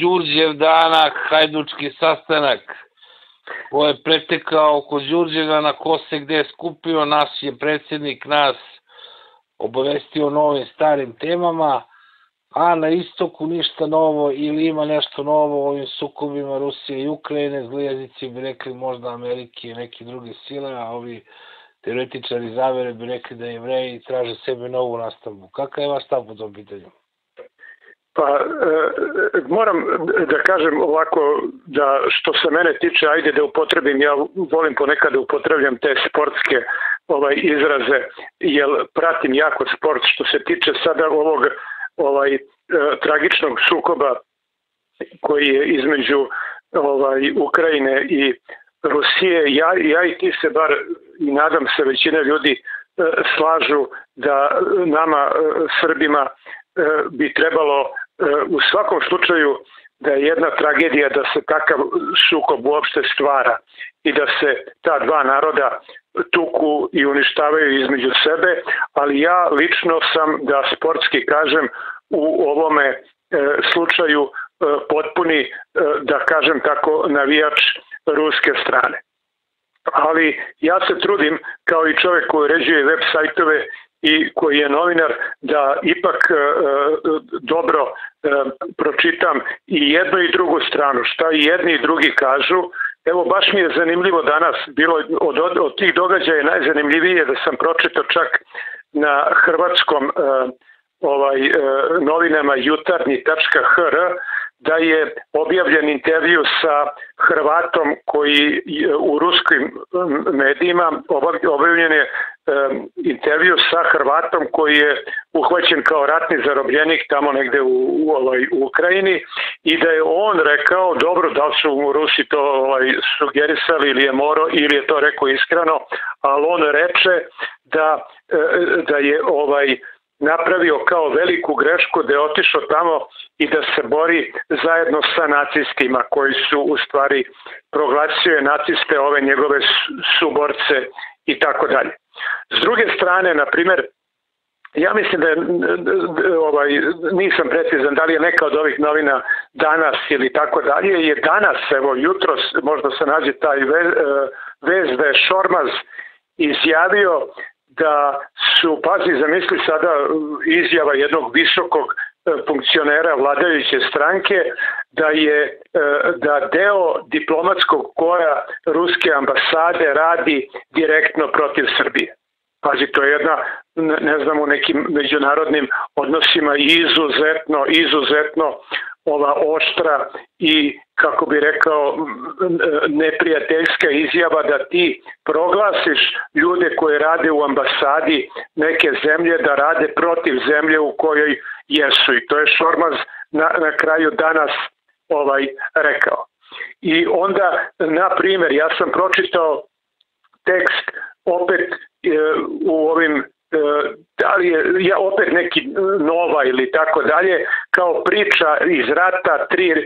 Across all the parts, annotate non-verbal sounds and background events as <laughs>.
Đurđev danak, hajdučki sastanak ko je pretekao oko Đurđevdana, ko se gde je skupio, nas je predsjednik nas obavestio o novim starim temama, a na istoku ništa novo ili ima nešto novo u ovim sukobima Rusije i Ukrajine, zlijezici bi rekli možda Amerike i neke druge sile, a ovi teoretičari zavere bi rekli da jevreji traže sebe novu nastavbu. Kakav je vaš stav po tom pitanju? Pa e, moram da kažem ovako da što se mene tiče, ajde da upotrebim, ja volim ponekad da upotrebljam te sportske ovaj izraze, jer pratim jako sport što se tiče sada ovog ovaj e, tragičnog sukoba koji je između ovaj Ukrajine i Rusije. Ja, ja i ti se bar i nadam se većina ljudi e, slažu da nama e, Srbima e, bi trebalo u svakom slučaju da je jedna tragedija da se takav sukob uopšte stvara i da se ta dva naroda tuku i uništavaju između sebe, ali ja lično sam da sportski kažem u ovome slučaju potpuni, da kažem tako, navijač ruske strane. Ali ja se trudim kao i čovjek koji uređuje web sajtove i koji je novinar da ipak e, dobro e, pročitam i jednu i drugu stranu, šta i jedni i drugi kažu. Evo baš mi je zanimljivo danas, bilo od, od, od tih događaja najzanimljivije da sam pročitao čak na hrvatskom e, ovaj e, novinama jutarnji.hr da je objavljen intervju sa Hrvatom koji u ruskim medijima objavljen je intervju sa Hrvatom koji je uhvaćen kao ratni zarobljenik tamo negde u, u, ovaj, u Ukrajini i da je on rekao, dobro da su u Rusi to ovaj, sugerisali ili je moro ili je to rekao iskreno, ali on reče da, e, da je ovaj napravio kao veliku grešku da je otišao tamo i da se bori zajedno sa nacistima koji su u stvari proglasio naciste ove njegove suborce i tako dalje. S druge strane, na primer, ja mislim da je, ovaj, nisam precizan da li je neka od ovih novina danas ili tako dalje, je danas, evo jutros, možda se nađe taj vez, vez da je Šormaz izjavio da su, pazi, zamisli sada izjava jednog visokog e, funkcionera vladajuće stranke da je e, da deo diplomatskog koja ruske ambasade radi direktno protiv Srbije. Pazi, to je jedna, ne znam, u nekim međunarodnim odnosima izuzetno, izuzetno ova oštra i kako bi rekao neprijateljska izjava da ti proglasiš ljude koji rade u ambasadi neke zemlje da rade protiv zemlje u kojoj jesu i to je Šormaz na, na kraju danas ovaj rekao. I onda, na primjer, ja sam pročitao tekst opet e, u ovim da li je ja opet neki nova ili tako dalje kao priča iz rata tri e,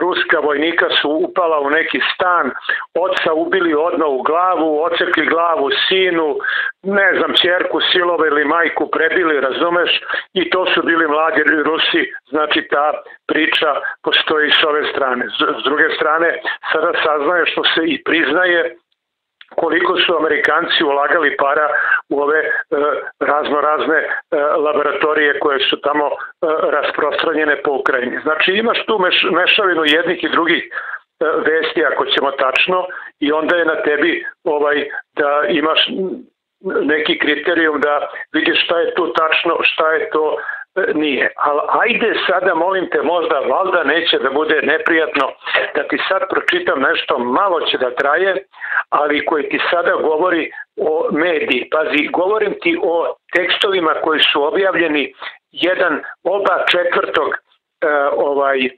ruska vojnika su upala u neki stan, oca ubili odno u glavu, ocekli glavu sinu, ne znam, čerku silove ili majku prebili, razumeš, i to su bili mladi Rusi, znači ta priča postoji s ove strane. S druge strane, sada saznaje što se i priznaje koliko su Amerikanci ulagali para u ove e, razno razne e, laboratorije koje su tamo e, rasprostranjene po Ukrajini. Znači imaš tu meš, mešavinu jednih i drugih e, vesti ako ćemo tačno i onda je na tebi ovaj da imaš neki kriterijum da vidiš šta je tu tačno, šta je to nije. Ali ajde sada, molim te, možda valda neće da bude neprijatno da ti sad pročitam nešto, malo će da traje, ali koji ti sada govori o mediji. Pazi, govorim ti o tekstovima koji su objavljeni jedan oba četvrtog uh, ovaj uh,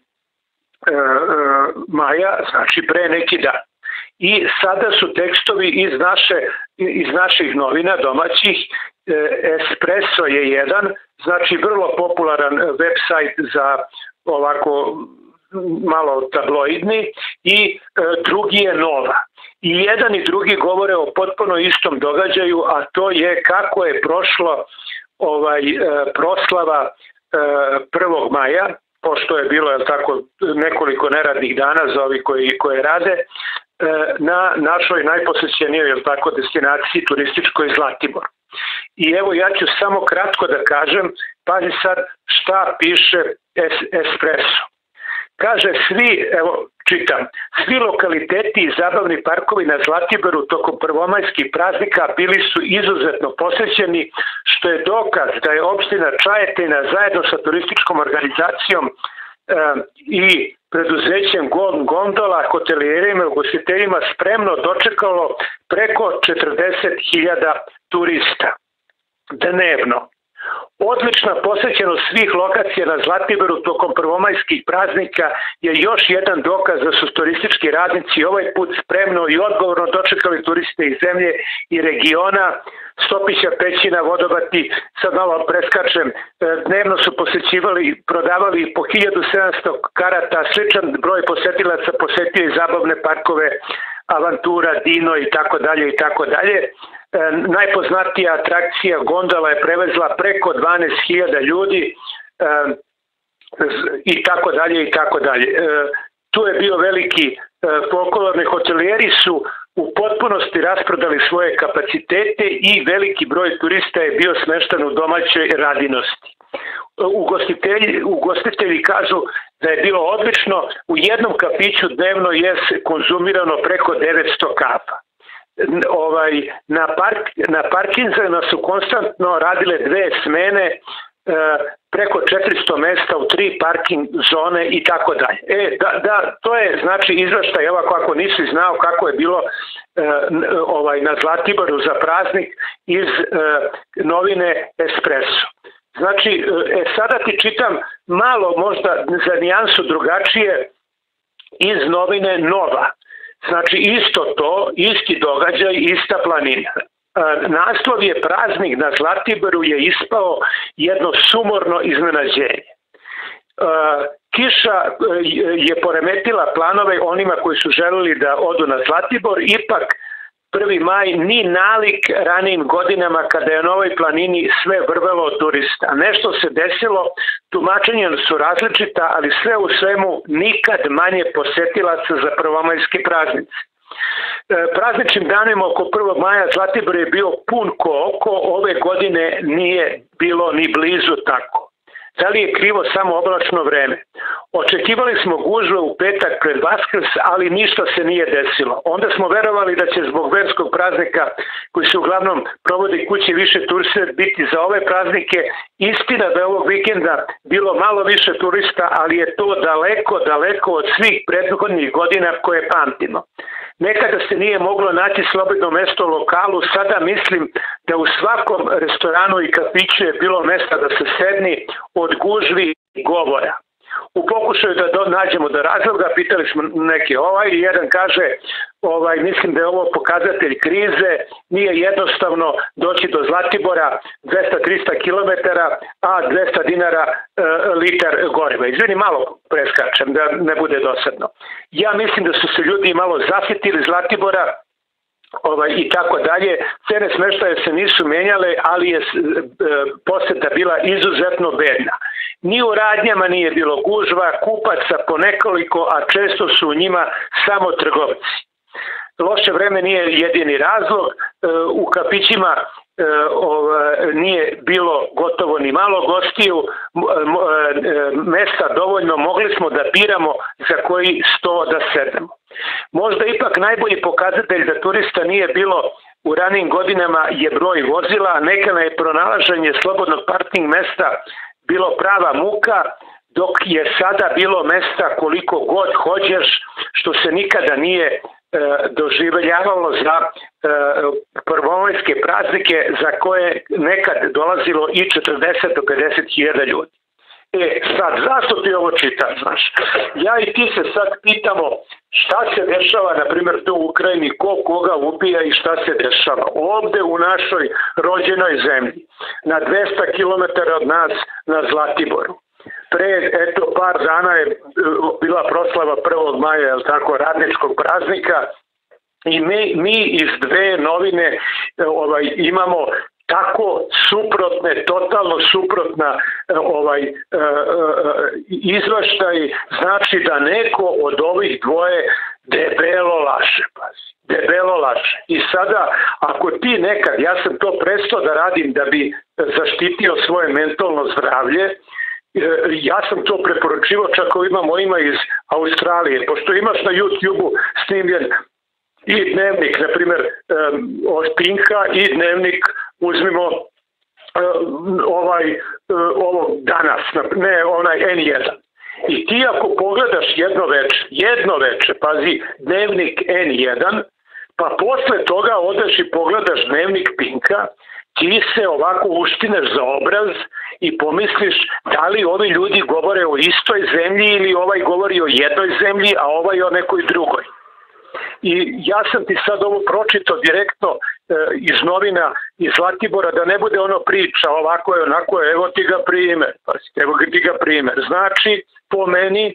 maja, znači pre neki dan. I sada su tekstovi iz naše iz naših novina domaćih Espresso je jedan, znači vrlo popularan web sajt za ovako malo tabloidni i drugi je Nova. I jedan i drugi govore o potpuno istom događaju, a to je kako je prošlo ovaj proslava 1. maja pošto je bilo je tako nekoliko neradnih dana za ovi koji koje rade e, na našoj najposećenijoj tako destinaciji turističkoj Zlatibor. I evo ja ću samo kratko da kažem, pazi sad šta piše es, Espresso. Kaže svi, evo čitam, svi lokaliteti i zabavni parkovi na Zlatiboru tokom prvomajskih praznika bili su izuzetno posećeni, što je dokaz da je opština Čajetina zajedno sa turističkom organizacijom e, i preduzećem Gondola, hotelijerima i ugostiteljima spremno dočekalo preko 40.000 turista dnevno. Odlična posećenost svih lokacija na Zlatiboru tokom prvomajskih praznika je još jedan dokaz da su turistički radnici ovaj put spremno i odgovorno dočekali turiste iz zemlje i regiona, Stopića, Pećina, Vodobati, sad malo preskačem, e, dnevno su posećivali, prodavali po 1700 karata, sličan broj posetilaca posetio i zabavne parkove, Avantura, Dino i tako dalje i tako dalje. E, najpoznatija atrakcija gondola je prevezla preko 12.000 ljudi e, i tako dalje i tako dalje. E, tu je bio veliki folklorni hotelijeri su u potpunosti rasprodali svoje kapacitete i veliki broj turista je bio smeštan u domaćoj radinosti. Ugostitelji, ugostitelji kažu da je bilo odlično, u jednom kafiću dnevno je konzumirano preko 900 kapa ovaj, na, park, na parkinzama su konstantno radile dve smene e, preko 400 mesta u tri parking zone i tako dalje. E, da, da, to je znači izvaštaj, ovako ako nisi znao kako je bilo e, ovaj na Zlatiboru za praznik iz e, novine Espresso. Znači, e, sada ti čitam malo možda za nijansu drugačije iz novine Nova. Znači isto to, isti događaj, ista planina. E, naslov je praznik na Zlatiboru je ispao jedno sumorno iznenađenje. E, kiša e, je poremetila planove onima koji su želeli da odu na Zlatibor, ipak 1. maj ni nalik ranijim godinama kada je na ovoj planini sve vrvelo od turista. Nešto se desilo, tumačenja su različita, ali sve u svemu nikad manje posetilaca za prvomajski praznici. E, prazničnim danima oko 1. maja Zlatibor je bio pun ko oko, ove godine nije bilo ni blizu tako. Da li je krivo samo oblačno vreme? Očekivali smo gužve u petak pred Vaskrs, ali ništa se nije desilo. Onda smo verovali da će zbog verskog praznika, koji se uglavnom provodi kući više turista, biti za ove praznike. Istina da je ovog vikenda bilo malo više turista, ali je to daleko, daleko od svih prethodnih godina koje pamtimo. Nekada se nije moglo naći slobodno mesto u lokalu, sada mislim da u svakom restoranu i kafiću je bilo mesta da se sedni od gužvi govora. U pokušaju da nađemo do razloga, pitali smo neke ovaj jedan kaže ovaj, mislim da je ovo pokazatelj krize, nije jednostavno doći do Zlatibora 200-300 km, a 200 dinara e, litar goriva. Izvini, malo preskačem da ne bude dosadno. Ja mislim da su se ljudi malo zasjetili Zlatibora, ovaj, i tako dalje. Cene smeštaja se nisu menjale, ali je e, poseta bila izuzetno bedna. Ni u radnjama nije bilo gužva, kupaca po nekoliko, a često su u njima samo trgovci. Loše vreme nije jedini razlog, e, u kapićima e, nije bilo gotovo ni malo gostiju, mesta dovoljno, mogli smo da biramo za koji sto da sedemo. Možda ipak najbolji pokazatelj da turista nije bilo u ranim godinama je broj vozila, nekada je pronalaženje slobodnog parking mesta bilo prava muka, dok je sada bilo mesta koliko god hođeš, što se nikada nije e, doživljavalo za e, prvomajske praznike za koje nekad dolazilo i 40 do 50 hiljada ljudi. E, sad, zašto ti ovo čitam, znaš? Ja i ti se sad pitamo šta se dešava, na primjer, tu u Ukrajini, ko koga ubija i šta se dešava. Ovde u našoj rođenoj zemlji, na 200 km od nas, na Zlatiboru. Pre, eto, par dana je e, bila proslava 1. maja, je tako, radničkog praznika, I mi, mi iz dve novine ovaj, imamo tako suprotne, totalno suprotna e, ovaj e, e, izvaštaj znači da neko od ovih dvoje debelo laše, pazi. Debelo laše. I sada, ako ti nekad, ja sam to prestao da radim da bi zaštitio svoje mentalno zdravlje, ja sam to preporučivo čak ovima mojima iz Australije, pošto imaš na YouTube-u snimljen i dnevnik, na primjer, od Pinka i dnevnik, uzmimo ovaj, ovo danas, ne onaj N1. I ti ako pogledaš jedno veče, jedno veče, pazi, dnevnik N1, pa posle toga odeš i pogledaš dnevnik Pinka, ti se ovako uštineš za obraz i pomisliš da li ovi ljudi govore o istoj zemlji ili ovaj govori o jednoj zemlji, a ovaj o nekoj drugoj. I ja sam ti sad ovo pročito direktno e, iz novina iz Zlatibora da ne bude ono priča ovako je onako je, evo ti ga primer, evo ti ga primer. Znači, po meni, e,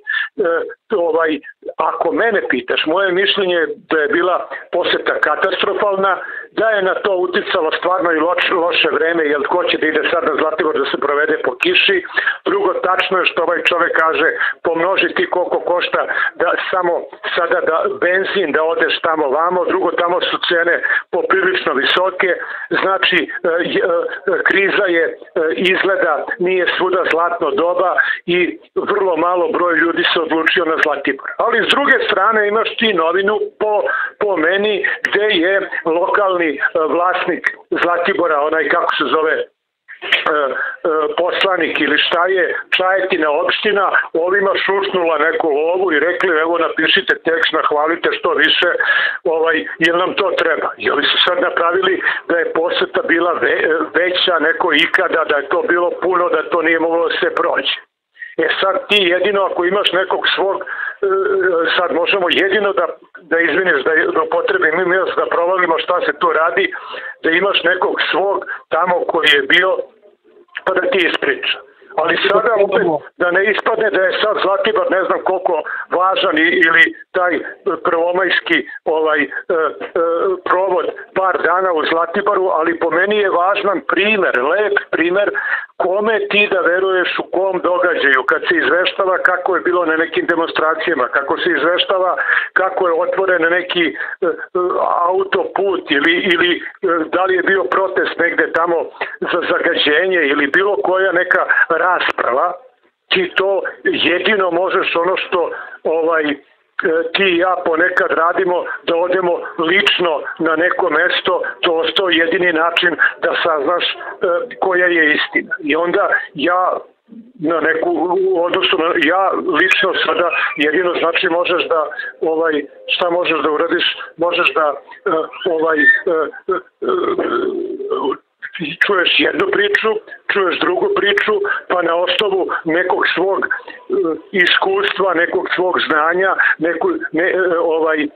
ovaj, ako mene pitaš, moje mišljenje da je bila poseta katastrofalna, da je na to uticalo stvarno i loš, loše vreme, jer ko će da ide sad na Zlatibor da se provede po kiši. Drugo, tačno je što ovaj čovek kaže, pomnoži ti koliko košta da samo sada da benzin da odeš tamo vamo, drugo tamo su cene poprilično visoke, znači e, e, kriza je e, izgleda, nije svuda zlatno doba i vrlo malo broj ljudi se odlučio na Zlatibor. Ali s druge strane imaš ti novinu po, po meni gde je lokalni vlasnik Zlatibora, onaj kako se zove poslanik ili šta je Čajetina opština ovima šušnula neku lovu i rekli evo napišite tekst, nahvalite što više ovaj, jer nam to treba. I ovi su sad napravili da je poseta bila ve, veća neko ikada, da je to bilo puno, da to nije moglo da se prođe. E sad ti jedino ako imaš nekog svog, e, sad možemo jedino da, da izviniš, da, da potrebim mi da provalimo šta se tu radi, da imaš nekog svog tamo koji je bio, pa da ti ispriča. Ali sada opet da ne ispadne da je sad Zlatibor ne znam koliko važan ili taj prvomajski ovaj e, e, provod par dana u Zlatiboru, ali po meni je važan primer, lep primer kome ti da veruješ u kom događaju, kad se izveštava kako je bilo na nekim demonstracijama, kako se izveštava kako je otvoren neki e, autoput ili, ili e, da li je bio protest negde tamo za zagađenje ili bilo koja neka rasprava, ti to jedino možeš ono što ovaj E, ti i ja ponekad radimo da odemo lično na neko mesto, to ostao jedini način da saznaš e, koja je istina. I onda ja na neku odnosu na ja lično sada jedino znači možeš da ovaj šta možeš da uradiš možeš da uh, ovaj čuješ jednu priču, čuješ drugu priču, pa na osnovu nekog svog e, iskustva, nekog svog znanja, neku, ne, e, ovaj, e,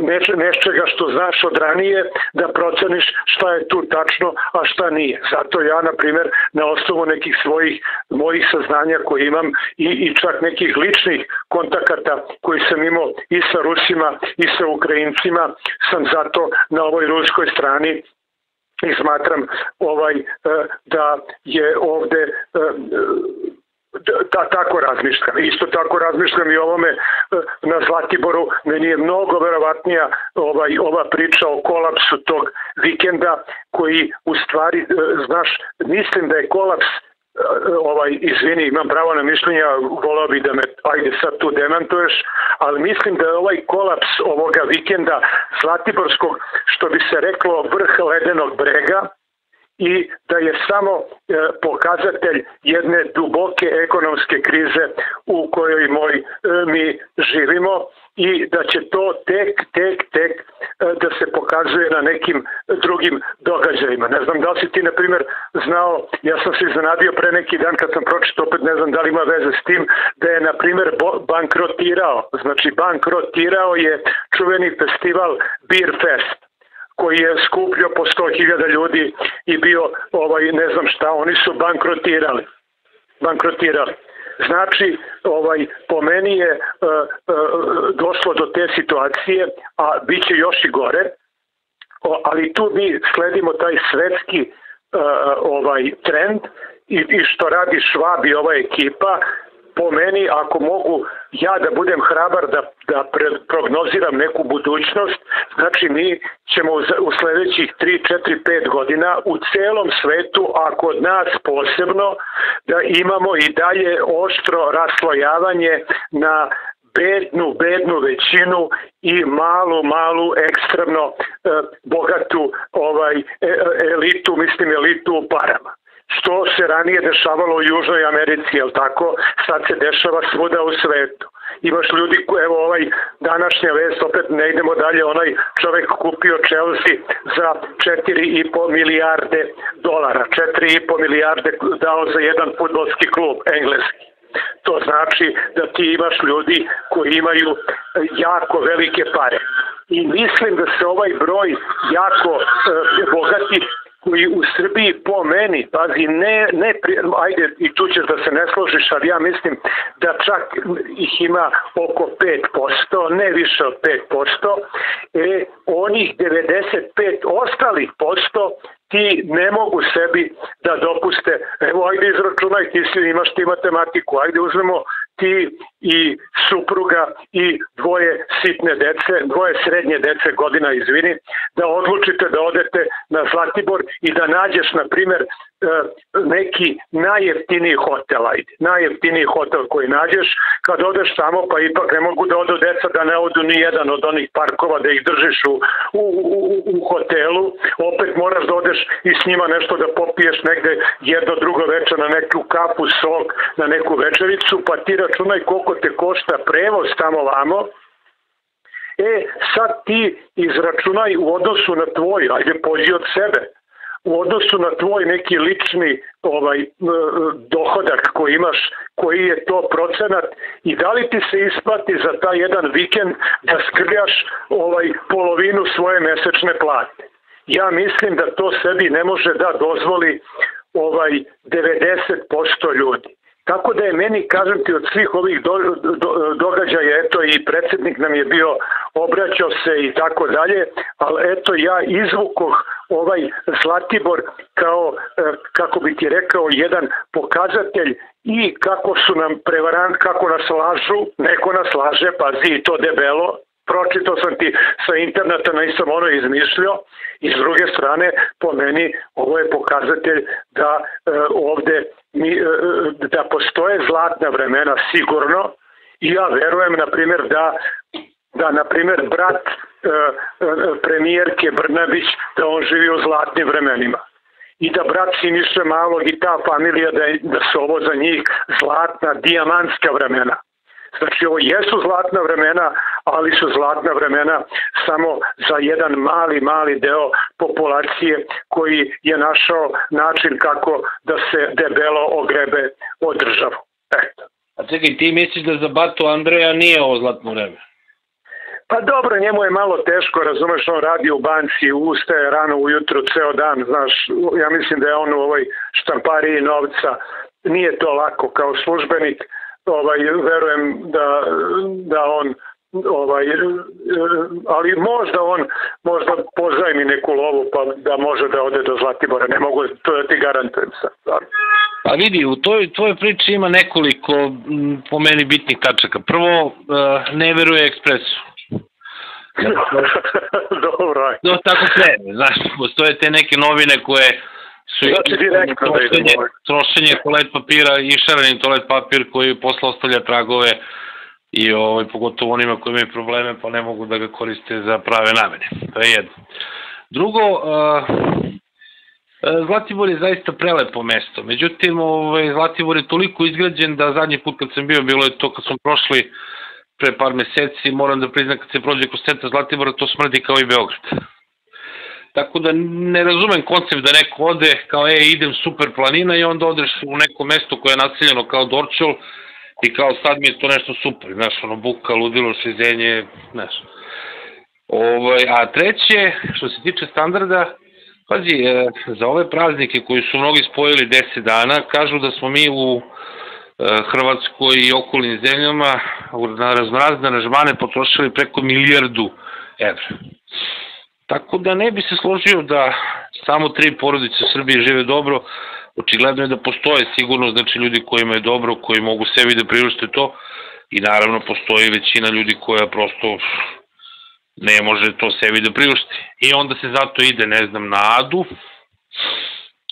neč, nečega što znaš od ranije, da proceniš šta je tu tačno, a šta nije. Zato ja, na primer, na osnovu nekih svojih mojih saznanja koje imam i, i čak nekih ličnih kontakata koji sam imao i sa Rusima i sa Ukrajincima, sam zato na ovoj ruskoj strani i smatram ovaj e, da je ovde e, da tako razmišljam. Isto tako razmišljam i ovome e, na Zlatiboru. Meni je mnogo verovatnija ovaj, ova priča o kolapsu tog vikenda koji u stvari, znaš, mislim da je kolaps ovaj, izvini, imam pravo na mišljenja, volao bi da me, ajde sad tu demantuješ, ali mislim da je ovaj kolaps ovoga vikenda Zlatiborskog, što bi se reklo, vrh ledenog brega, i da je samo e, pokazatelj jedne duboke ekonomske krize u kojoj moj, e, mi živimo i da će to tek, tek, tek e, da se pokazuje na nekim drugim događajima. Ne znam da li si ti, na primjer, znao, ja sam se iznenadio pre neki dan kad sam pročito, opet ne znam da li ima veze s tim, da je, na primjer, bankrotirao, znači bankrotirao je čuveni festival Beer Fest koji je skupljio po 100.000 ljudi i bio ovaj ne znam šta, oni su bankrotirali. Bankrotirali. Znači, ovaj, po meni je uh, uh, došlo do te situacije, a bit će još i gore, o, ali tu mi sledimo taj svetski ovaj trend i, i što radi Švab i ova ekipa, po meni, ako mogu ja da budem hrabar da, da pre, prognoziram neku budućnost, znači mi ćemo u, u sledećih 3, 4, 5 godina u celom svetu, a kod nas posebno, da imamo i dalje oštro raslojavanje na bednu, bednu većinu i malu, malu, ekstremno e, bogatu ovaj, e, elitu, mislim elitu u parama što se ranije dešavalo u Južnoj Americi, jel tako? Sad se dešava svuda u svetu. Imaš ljudi, evo ovaj današnja vest, opet ne idemo dalje, onaj čovek kupio Chelsea za 4,5 milijarde dolara, 4,5 milijarde dao za jedan futbolski klub, engleski. To znači da ti imaš ljudi koji imaju jako velike pare. I mislim da se ovaj broj jako e, bogati koji u Srbiji po meni, pazi, ne, ne, ajde i tu ćeš da se ne složiš, ali ja mislim da čak ih ima oko 5%, ne više od 5%, e, onih 95 ostalih posto ti ne mogu sebi da dopuste, evo ajde izračunaj, ti si imaš ti matematiku, ajde uzmemo ti i supruga i dvoje sitne dece, dvoje srednje dece godina, izvini, da odlučite da odete na Zlatibor i da nađeš, na primer, e, neki najjeftiniji hotel, ajde, najjeftiniji hotel koji nađeš, kad odeš tamo, pa ipak ne mogu da odu deca, da ne odu ni jedan od onih parkova, da ih držiš u, u, u, u hotelu, opet moraš da odeš i s njima nešto da popiješ negde jedno drugo večer na neku kapu, sok, na neku večericu, pa ti računaj koliko te košta prevoz tamo vamo, e, sad ti izračunaj u odnosu na tvoj, ajde pođi od sebe, u odnosu na tvoj neki lični ovaj dohodak koji imaš, koji je to procenat i da li ti se isplati za taj jedan vikend da skrljaš ovaj polovinu svoje mesečne plate. Ja mislim da to sebi ne može da dozvoli ovaj 90% ljudi. Tako da je meni, kažem ti, od svih ovih do, do, događaja, eto i predsednik nam je bio, obraćao se i tako dalje, ali eto ja izvukoh ovaj Zlatibor kao, e, kako bi ti rekao, jedan pokazatelj i kako su nam prevarant, kako nas lažu, neko nas laže, pazi i to debelo, pročitao sam ti sa interneta, nisam ono izmišljao. I s druge strane po meni ovo je pokazatelj da e, ovde mi, e, e, da postoje zlatna vremena sigurno. I ja verujem na primjer da da na primjer brat e, e, premijerke Brnabić da on živi u zlatnim vremenima. I da brat Siniše Malog i ta familija da, da su ovo za njih zlatna, dijamantska vremena. Znači ovo jesu zlatna vremena, ali su zlatna vremena samo za jedan mali, mali deo populacije koji je našao način kako da se debelo ogrebe od državu. Eto. A čekaj, ti misliš da za Batu Andreja nije ovo zlatno vreme? Pa dobro, njemu je malo teško, razumeš, on radi u banci, ustaje rano ujutro, ceo dan, znaš, ja mislim da je on u ovoj štampariji novca, nije to lako kao službenik, ovaj, verujem da, da on ovaj, ali možda on možda pozajmi neku lovu pa da može da ode do Zlatibora, ne mogu, to da ti garantujem sad. Pa vidi, u toj tvojoj priči ima nekoliko po meni bitnih tačaka. Prvo, e, ne veruje ekspresu. <laughs> Dobro. No, tako sve, znaš, postoje te neke novine koje su znači, direktno da trošenje, trošenje toalet papira i šareni toalet papir koji posle ostavlja tragove i ovaj, pogotovo onima koji imaju probleme pa ne mogu da ga koriste za prave namene. To je jedno. Drugo, uh, Zlatibor je zaista prelepo mesto. Međutim, ovaj, Zlatibor je toliko izgrađen da zadnji put kad sam bio, bilo je to kad smo prošli pre par meseci, moram da priznam kad se prođe kroz centar Zlatibora, to smrdi kao i Beograd. Tako da ne razumem koncept da neko ode kao e idem super planina i onda odeš u neko mesto koje je naseljeno kao Dorčol i kao sad mi je to nešto super, znaš, ono buka, ludilo, šizenje, znaš. Ovaj, a treće, što se tiče standarda, pazi, e, za ove praznike koji su mnogi spojili 10 dana, kažu da smo mi u e, Hrvatskoj i okolnim zemljama na raznorazne aranžmane potrošili preko milijardu evra. Tako da ne bi se složio da samo tri porodice u Srbiji žive dobro, očigledno je da postoje sigurno znači ljudi kojima je dobro, koji mogu sebi da priušte to i naravno postoji većina ljudi koja prosto ne može to sebi da priušti. I onda se zato ide, ne znam, na Adu,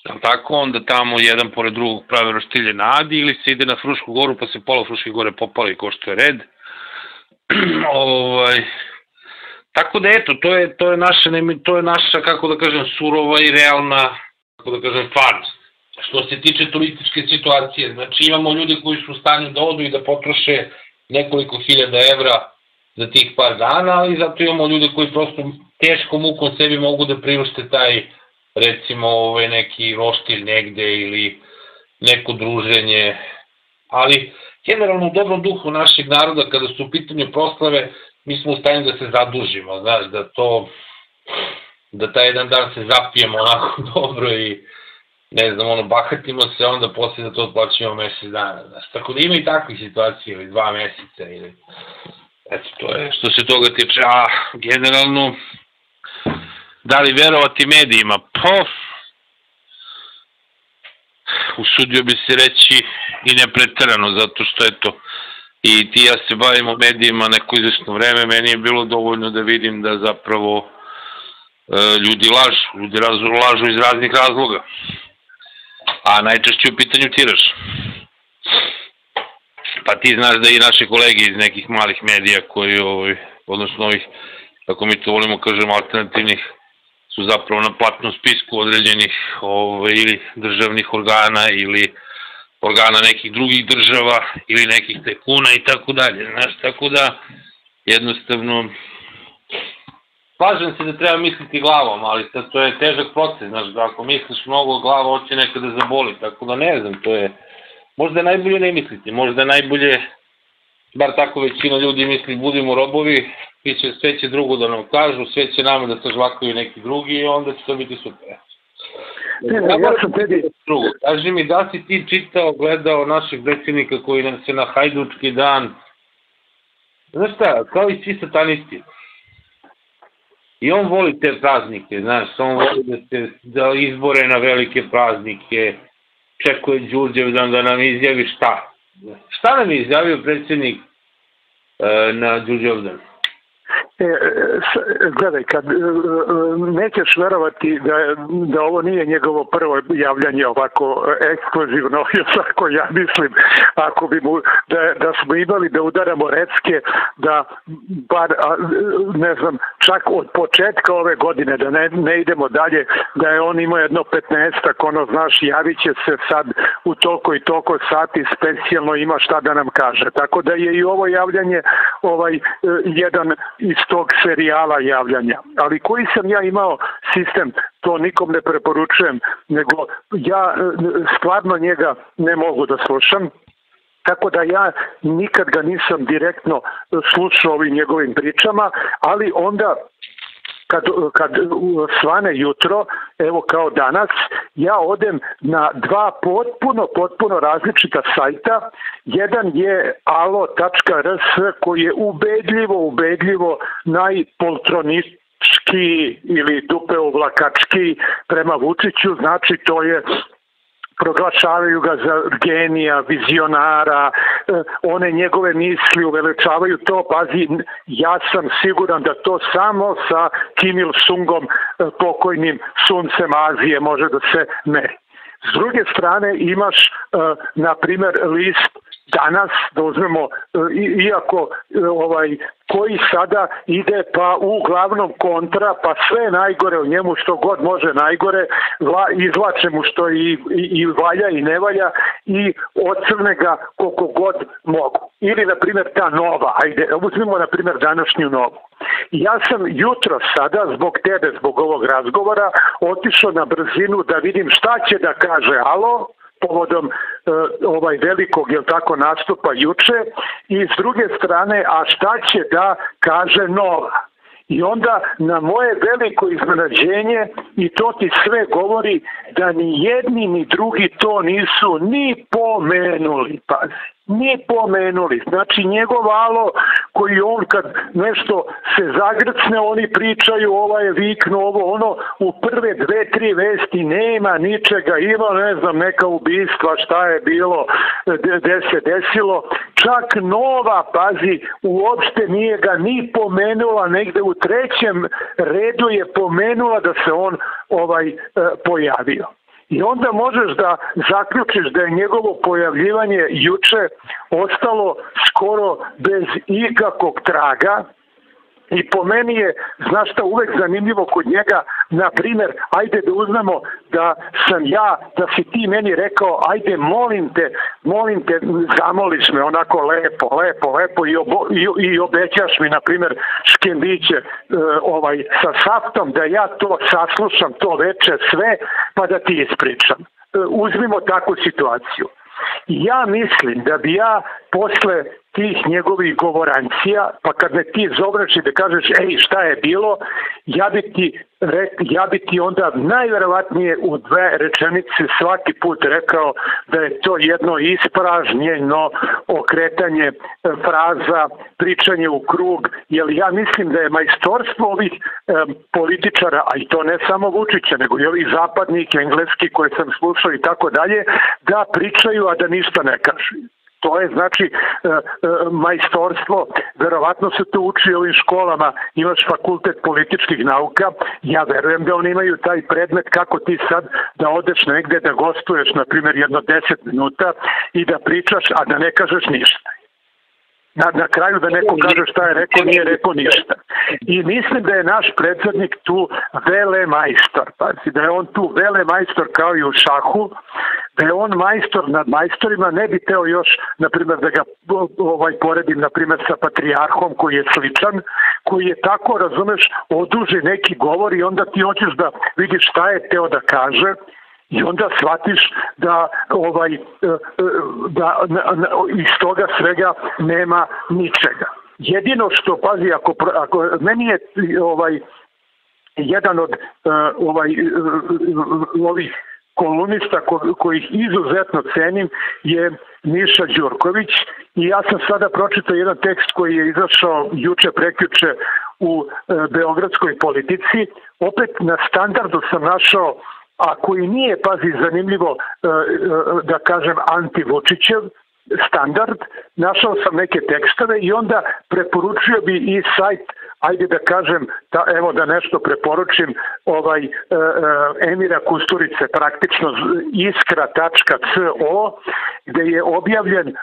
Jel tako, onda tamo jedan pored drugog prave roštilje na Adi ili se ide na Frušku goru pa se pola Fruške gore popali ko što je red. <clears throat> ovaj, tako da eto, to je, to je naša, to je naša, kako da kažem, surova i realna, kako da kažem, stvarnost. Što se tiče turističke situacije, znači imamo ljudi koji su u stanju da odu i da potroše nekoliko hiljada evra za tih par dana, ali zato imamo ljude koji prosto teškom mukom sebi mogu da priušte taj recimo ovaj, neki roštilj negde ili neko druženje, ali generalno u dobrom duhu našeg naroda kada su u pitanju proslave, mi smo u stanju da se zadužimo, znaš, da to, da taj jedan dan se zapijemo onako <laughs> dobro i ne znam, ono, bahatimo se, onda posle da to otplaćujemo mesec dana, znaš, tako da ima i takvih situacija, ili dva meseca, ili, eto, to je, što se toga tiče, a generalno, Da li verovati medijima? Pa, usudio bi se reći i ne pretarano, zato što eto, i ti ja se bavimo medijima neko izvesno vreme, meni je bilo dovoljno da vidim da zapravo e, ljudi lažu, ljudi razu, lažu iz raznih razloga, a najčešće u pitanju tiraž. Pa ti znaš da i naše kolege iz nekih malih medija koji, ovaj, odnosno ovih, kako mi to volimo kažemo, alternativnih su zapravo na platnom spisku određenih ovaj, ili državnih organa ili organa nekih drugih država ili nekih tekuna i tako dalje. Znaš, tako da jednostavno slažem se da treba misliti glavom, ali sad to je težak proces, znaš, da ako misliš mnogo glava, hoće nekada zaboli, tako da ne znam, to je, možda je najbolje ne misliti, možda je najbolje, bar tako većina ljudi misli, budimo robovi, i će, sve će drugo da nam kažu, sve će nama da se žvakaju neki drugi i onda će to biti super. Ne, ne, ja sam tebi... Drugo, kaži mi, da si ti čitao, gledao našeg predsjednika koji nam se na hajdučki dan, znaš šta, kao i svi satanisti, I on voli te praznike, znaš, on voli da se da izbore na velike praznike, čekuje Đurđevdan da nam izjavi šta. Šta nam je izjavio predsjednik e, na Đurđevdan? E, gledaj, kad e, e, nećeš verovati da, da ovo nije njegovo prvo javljanje ovako ekskluzivno, <laughs> tako ja mislim, ako bi mu, da, da smo imali da udaramo recke, da bar, ne znam, čak od početka ove godine, da ne, ne idemo dalje, da je on imao jedno 15 ono, znaš, javit će se sad u toliko i toliko sati, specijalno ima šta da nam kaže. Tako da je i ovo javljanje ovaj jedan iz tog serijala javljanja. Ali koji sam ja imao sistem, to nikom ne preporučujem, nego ja e, stvarno njega ne mogu da slušam, Tako da ja nikad ga nisam direktno slušao ovim njegovim pričama, ali onda kad, kad svane jutro, evo kao danas, ja odem na dva potpuno, potpuno različita sajta. Jedan je alo.rs koji je ubedljivo, ubedljivo najpoltronistički ili dupeovlakački prema Vučiću, znači to je proglašavaju ga za genija, vizionara, e, one njegove misli uveličavaju to, pazi, ja sam siguran da to samo sa Kim Il-sungom, e, pokojnim suncem Azije može da se meri. S druge strane imaš, e, na primer, list danas, da uzmemo, iako ovaj koji sada ide pa uglavnom kontra, pa sve najgore u njemu što god može najgore, vla, izlače mu što i, i, i valja i ne valja i ocrne ga koliko god mogu. Ili, na primjer, ta nova, ajde, uzmimo, na primjer, današnju novu. Ja sam jutro sada, zbog tebe, zbog ovog razgovora, otišao na brzinu da vidim šta će da kaže alo, povodom e, ovaj velikog jel tako nastupa juče. I s druge strane a šta će da kaže Nova? I onda na moje veliko iznenađenje i to ti sve govori da ni jedni ni drugi to nisu ni pomenuli, pazi ni pomenuli. Znači njegov alo koji on kad nešto se zagrcne, oni pričaju ova je viknu, ovo ono, u prve dve, tri vesti nema ničega, ima ne znam neka ubistva, šta je bilo, gde se desilo. Čak nova, pazi, uopšte nije ga ni pomenula, negde u trećem redu je pomenula da se on ovaj e, pojavio. I onda možeš da zaključiš da je njegovo pojavljivanje juče ostalo skoro bez ikakvog traga, I po meni je, znaš šta, uvek zanimljivo kod njega, na primer, ajde da uzmemo da sam ja, da si ti meni rekao, ajde molim te, molim te, zamoliš me onako lepo, lepo, lepo i, obo, i, i obećaš mi, na primer, škembiće e, ovaj, sa saftom, da ja to saslušam to veče sve, pa da ti ispričam. E, uzmimo takvu situaciju. Ja mislim da bi ja posle tih njegovih govorancija, pa kad me ti zovraš i da kažeš, ej, šta je bilo, ja bi ti, re, ja bi ti onda najverovatnije u dve rečenice svaki put rekao da je to jedno ispražnjeno okretanje e, fraza, pričanje u krug, jer ja mislim da je majstorstvo ovih e, političara, a i to ne samo Vučića, nego i ovih zapadnih, engleski koje sam slušao i tako dalje, da pričaju, a da ništa ne kažu. To je znači e, e, majstorstvo, verovatno se to uči u ovim školama, imaš fakultet političkih nauka, ja verujem da oni imaju taj predmet kako ti sad da odeš negde da gostuješ, na primjer, jedno 10 minuta i da pričaš, a da ne kažeš ništa. Na, na kraju da neko kaže šta je rekao, nije rekao ništa. I mislim da je naš predsednik tu vele majstor, pazi, da je on tu vele majstor kao i u šahu, da je on majstor nad majstorima, ne bi teo još, na primjer, da ga ovaj, poredim, na primjer, sa patrijarhom koji je sličan, koji je tako, razumeš, oduži neki govor i onda ti hoćeš da vidiš šta je teo da kaže, I onda shvatiš da ovaj e, e, da iz toga svega nema ničega. Jedino što pazi ako ako meni je ovaj jedan od uh, ovaj ovih kolumnista ko, kojih izuzetno cenim je Miša Đurković i ja sam sada pročitao jedan tekst koji je izašao juče prekjuče u e, beogradskoj politici. Opet na standardu sam našao a koji nije, pazi, zanimljivo e, e, da kažem anti-Vučićev, standard, našao sam neke tekstove i onda preporučio bi i sajt ajde da kažem, da, evo da nešto preporučim, ovaj e, e, Emira Kusturice, praktično iskra.co, gde je objavljen e,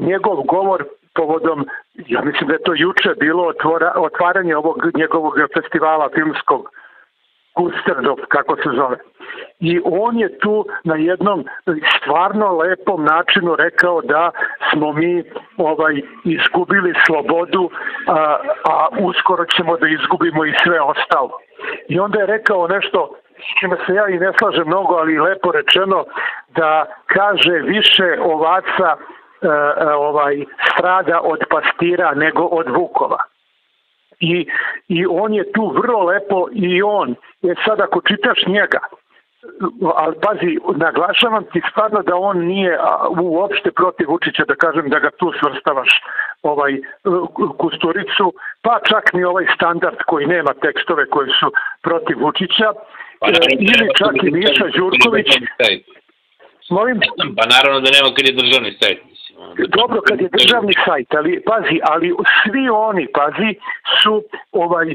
njegov govor povodom, ja mislim da je to juče bilo otvora, otvaranje ovog njegovog festivala filmskog Kusterdov, kako se zove. I on je tu na jednom stvarno lepom načinu rekao da smo mi ovaj izgubili slobodu, a, a uskoro ćemo da izgubimo i sve ostalo. I onda je rekao nešto s čime se ja i ne slažem mnogo, ali lepo rečeno da kaže više ovaca e, e ovaj strada od pastira nego od vukova i, i on je tu vrlo lepo i on. Je sad ako čitaš njega, ali pazi, naglašavam ti stvarno da on nije uopšte protiv Vučića, da kažem da ga tu svrstavaš ovaj Kusturicu, pa čak ni ovaj standard koji nema tekstove koji su protiv Vučića, pa, ili čak i Miša Đurković. Molim? Pa naravno da nema kad je državni sajt. Dobro, kad je državni sajt, ali pazi, ali svi oni, pazi, su ovaj,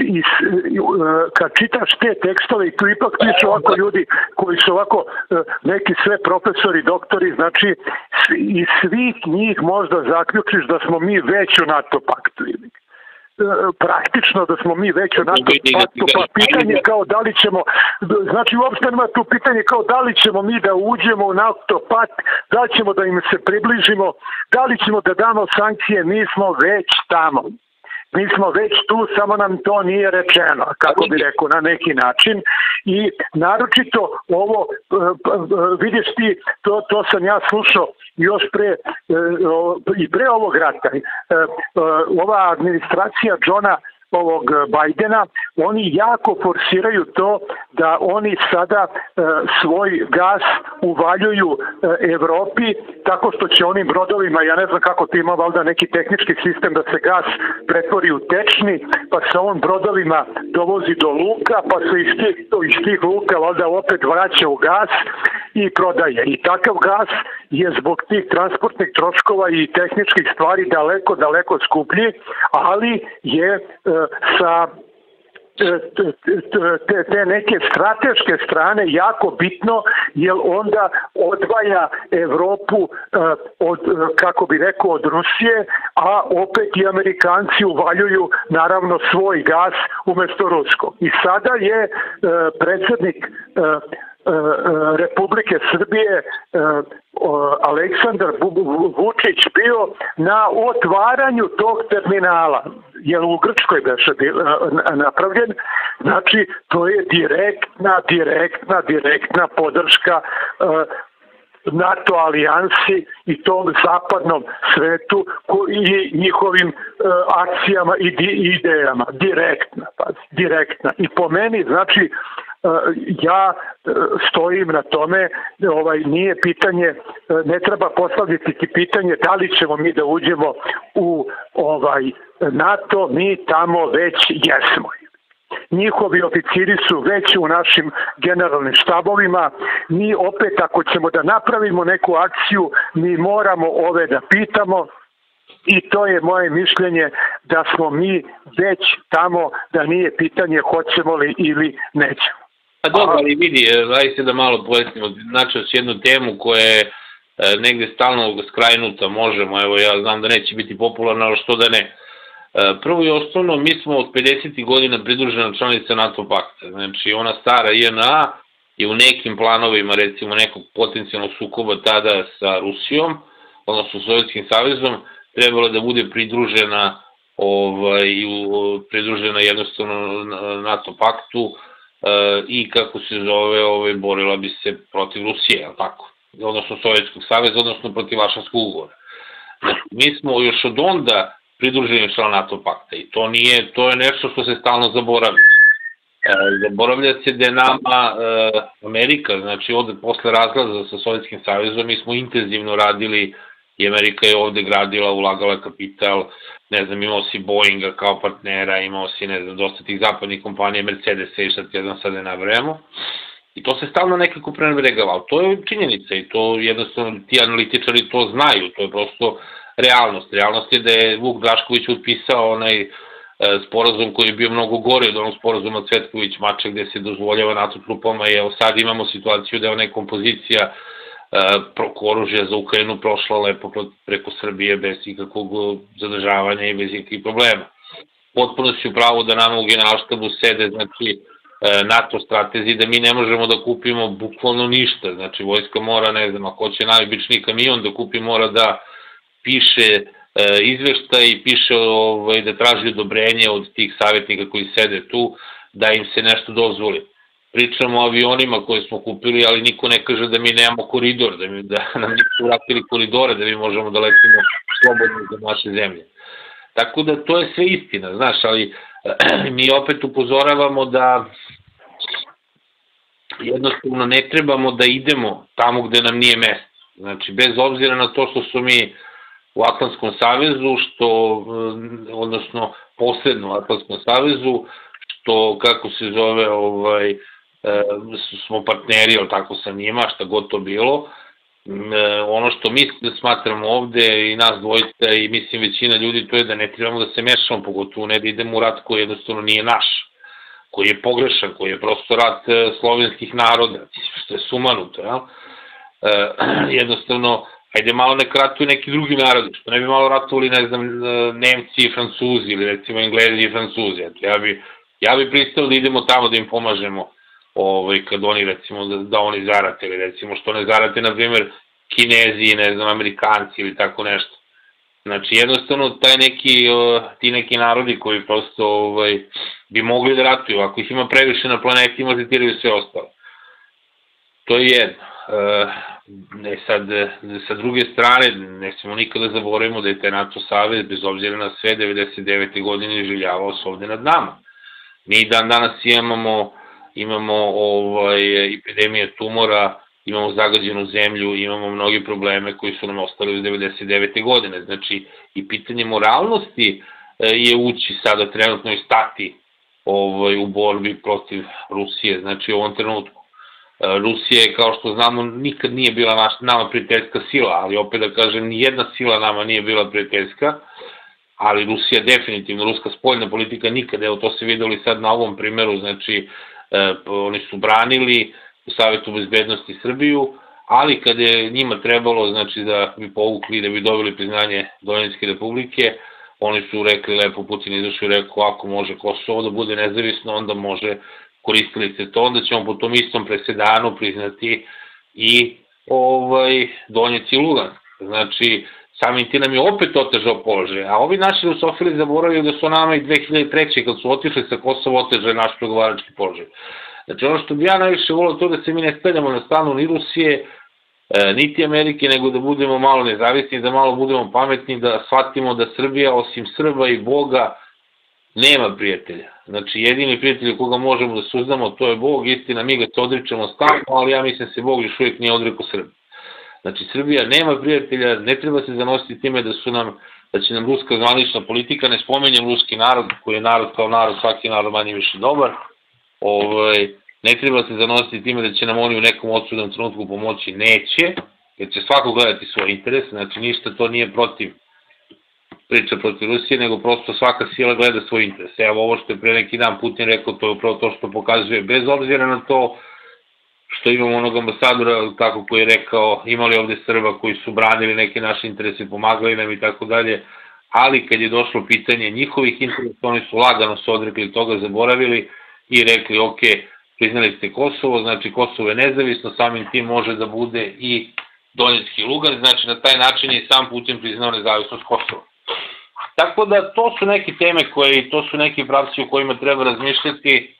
is, uh, kad čitaš te tekstove i tu ipak pišu ovako ljudi koji su ovako uh, neki sve profesori, doktori, znači iz svih njih možda zaključiš da smo mi već u NATO paktu ili praktično da smo mi već u NATO paktu, pa pitanje kao da li ćemo, znači uopšte nema tu pitanje kao da li ćemo mi da uđemo u NATO pakt, da li ćemo da im se približimo, da li ćemo da damo sankcije, mi smo već tamo mi smo već tu, samo nam to nije rečeno, kako bi rekao, na neki način. I naročito ovo, e, e, vidiš ti, to, to sam ja slušao još pre, e, i pre ovog rata. Ova administracija Johna ovog Bajdena, oni jako forsiraju to da oni sada e, svoj gas uvaljuju e, Evropi tako što će onim brodovima, ja ne znam kako ti ima valda neki tehnički sistem da se gas pretvori u tečni, pa se on brodovima dovozi do luka, pa se iz tih, iz tih luka valda opet vraća u gas i prodaje. I takav gas je zbog tih transportnih troškova i tehničkih stvari daleko, daleko skuplji, ali je e, sa te, te neke strateške strane jako bitno jer onda odvaja Evropu od, kako bi rekao, od Rusije, a opet i Amerikanci uvaljuju naravno svoj gas umesto ruskog. I sada je predsednik Republike Srbije Aleksandar Vučić bio na otvaranju tog terminala je u Grčkoj beše napravljen, znači to je direktna, direktna, direktna podrška NATO alijansi i tom zapadnom svetu i njihovim akcijama i idejama, direktna, pa, direktna. I po meni, znači, ja stojim na tome, ovaj nije pitanje, ne treba postaviti pitanje da li ćemo mi da uđemo u ovaj NATO, mi tamo već jesmo. Njihovi oficiri su već u našim generalnim štabovima. Mi opet ako ćemo da napravimo neku akciju, mi moramo ove da pitamo, i to je moje mišljenje da smo mi već tamo, da nije pitanje hoćemo li ili nećemo. Pa dobro, ali vidi, se da malo pojasnimo, znači jednu temu koja je e, negde stalno skrajnuta, možemo, evo ja znam da neće biti popularna, ali što da ne. E, prvo i osnovno, mi smo od 50. godina pridružena članica NATO pakta, znači ona stara INA je u nekim planovima, recimo nekog potencijalnog sukoba tada sa Rusijom, odnosno Sovjetskim savezom, trebala da bude pridružena ovaj, pridružena jednostavno NATO paktu, i kako se zove, ovaj, borila bi se protiv Rusije, je tako? Odnosno Sovjetskog saveza, odnosno protiv Vašarskog ugovora. Znači, mi smo još od onda pridruženi član NATO pakta i to nije, to je nešto što se stalno zaboravlja. E, zaboravlja se da je nama e, Amerika, znači ovde posle razlaza sa Sovjetskim savezom mi smo intenzivno radili i Amerika je ovde gradila, ulagala kapital, ne znam, imao si Boeinga kao partnera, imao si, ne znam, dosta tih zapadnih kompanija, Mercedes i šta ti jedan sad ne navremo. I to se stalno nekako prenebregava, to je činjenica i to jednostavno ti analitičari to znaju, to je prosto realnost. Realnost je da je Vuk Drašković utpisao onaj e, sporazum koji je bio mnogo gore od onog sporazuma Cvetković-Mača gde se dozvoljava NATO trupama i evo sad imamo situaciju da je onaj kompozicija proko oružja za Ukrajinu prošla lepo preko Srbije bez ikakvog zadržavanja i bez ikakvih problema. Potpuno si upravo da nama u generalštabu sede, znači, e, NATO stratezi da mi ne možemo da kupimo bukvalno ništa. Znači, vojska mora, ne znam, ako će najobičniji kamion da kupi, mora da piše e, izveštaj i piše ovaj, da traži odobrenje od tih savjetnika koji sede tu, da im se nešto dozvoli pričamo o avionima koje smo kupili, ali niko ne kaže da mi nemamo koridor, da, mi, da nam nisu vratili koridore, da mi možemo da letimo slobodno za naše zemlje. Tako da to je sve istina, znaš, ali <clears throat> mi opet upozoravamo da jednostavno ne trebamo da idemo tamo gde nam nije mesto. Znači, bez obzira na to što su mi u Atlantskom savezu, što, odnosno posebno u Atlantskom savezu, što, kako se zove, ovaj, smo partneri, ali tako sa njima, šta god to bilo. E, ono što mi smatramo ovde i nas dvojica i mislim većina ljudi to je da ne trebamo da se mešamo, pogotovo ne da idemo u rat koji jednostavno nije naš, koji je pogrešan, koji je prosto rat e, slovenskih naroda, što je sumanuto, jel? <clears throat> jednostavno, ajde malo nek ratuju neki drugi narodi, što ne bi malo ratovali, ne znam, Nemci i Francuzi ili recimo Englezi i Francuzi. Eto, ja bi, ja bi pristao da idemo tamo da im pomažemo ovaj, kad oni recimo da, da oni zarate ili recimo što ne zarate na primjer Kinezi, ne znam, Amerikanci ili tako nešto. Znači jednostavno taj neki, ti neki narodi koji prosto ovaj, bi mogli da ratuju, ako ih ima previše na planeti, možda tiraju sve ostalo. To je jedno. E, sad, sa druge strane, ne smemo nikada zaboravimo da je taj NATO savez, bez obzira na sve, 99. godine življavao se ovde nad nama. Mi dan danas imamo, imamo ovaj, epidemije tumora, imamo zagađenu zemlju, imamo mnoge probleme koji su nam ostali od 99. godine. Znači, i pitanje moralnosti e, je ući sada trenutno i stati ovaj, u borbi protiv Rusije, znači u ovom trenutku. E, Rusija je, kao što znamo, nikad nije bila naš, nama prijateljska sila, ali opet da kažem, nijedna sila nama nije bila prijateljska, ali Rusija definitivno, ruska spoljna politika nikad, evo to se videli sad na ovom primeru, znači oni su branili u Savjetu bezbednosti Srbiju, ali kad je njima trebalo, znači da bi povukli, da bi dobili priznanje Donetske republike, oni su rekli lepo, Putin izašao i rekao ako može Kosovo da bude nezavisno, onda može koristili ste to, onda ćemo po tom istom presedanu priznati i ovaj, Donjeci Lugansk. Znači, samim ti nam je opet otežao položaj, a ovi naši rusofili zaboravaju da su nama i 2003. kad su otišli sa Kosova otežali naš pregovarački položaj. Znači, ono što bi ja najviše volio to da se mi ne stavljamo na stanu ni Rusije, e, niti Amerike, nego da budemo malo nezavisni, da malo budemo pametni, da shvatimo da Srbija, osim Srba i Boga, nema prijatelja. Znači, jedini prijatelj koga možemo da suzdamo, to je Bog, istina, mi ga to odričemo stalno, ali ja mislim se Bog još uvijek nije odrekao Srbije. Znači, Srbija nema prijatelja, ne treba se zanositi time da su nam, da će nam ruska zvanična politika, ne spomenjem ruski narod, koji je narod kao narod, svaki narod manje više dobar, ovaj, ne treba se zanositi time da će nam oni u nekom odsudnom trenutku pomoći, neće, jer će svako gledati svoj interes, znači ništa to nije protiv priča protiv Rusije, nego prosto svaka sila gleda svoj interes. Evo ovo što je pre neki dan Putin rekao, to je upravo to što pokazuje, bez obzira na to što imamo onog ambasadora, tako koji je rekao, imali ovde Srba koji su branili neke naše interese, pomagali nam i tako dalje, ali kad je došlo pitanje njihovih interesa, oni su lagano se odrekli toga, zaboravili i rekli, ok, priznali ste Kosovo, znači Kosovo je nezavisno, samim tim može da bude i Donjecki Lugan, znači na taj način je sam Putin priznao nezavisnost Kosova. Tako da to su neke teme koje, to su neki pravci u kojima treba razmišljati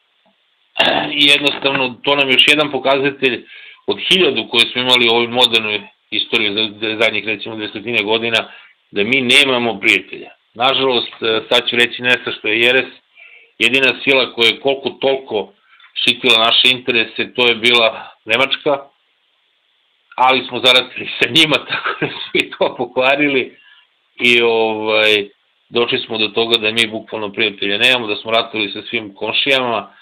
i jednostavno to nam je još jedan pokazatelj od hiljadu koje smo imali u ovoj modernoj istoriji za zadnjih recimo 200 godina, da mi nemamo prijatelja. Nažalost, e, sad ću reći nešto što je Jeres, jedina sila koja je koliko toliko štitila naše interese, to je bila Nemačka, ali smo zaradili sa njima, <laughs> tako da smo i to pokvarili i ovaj, došli smo do toga da mi bukvalno prijatelje nemamo, da smo ratovali sa svim komšijama,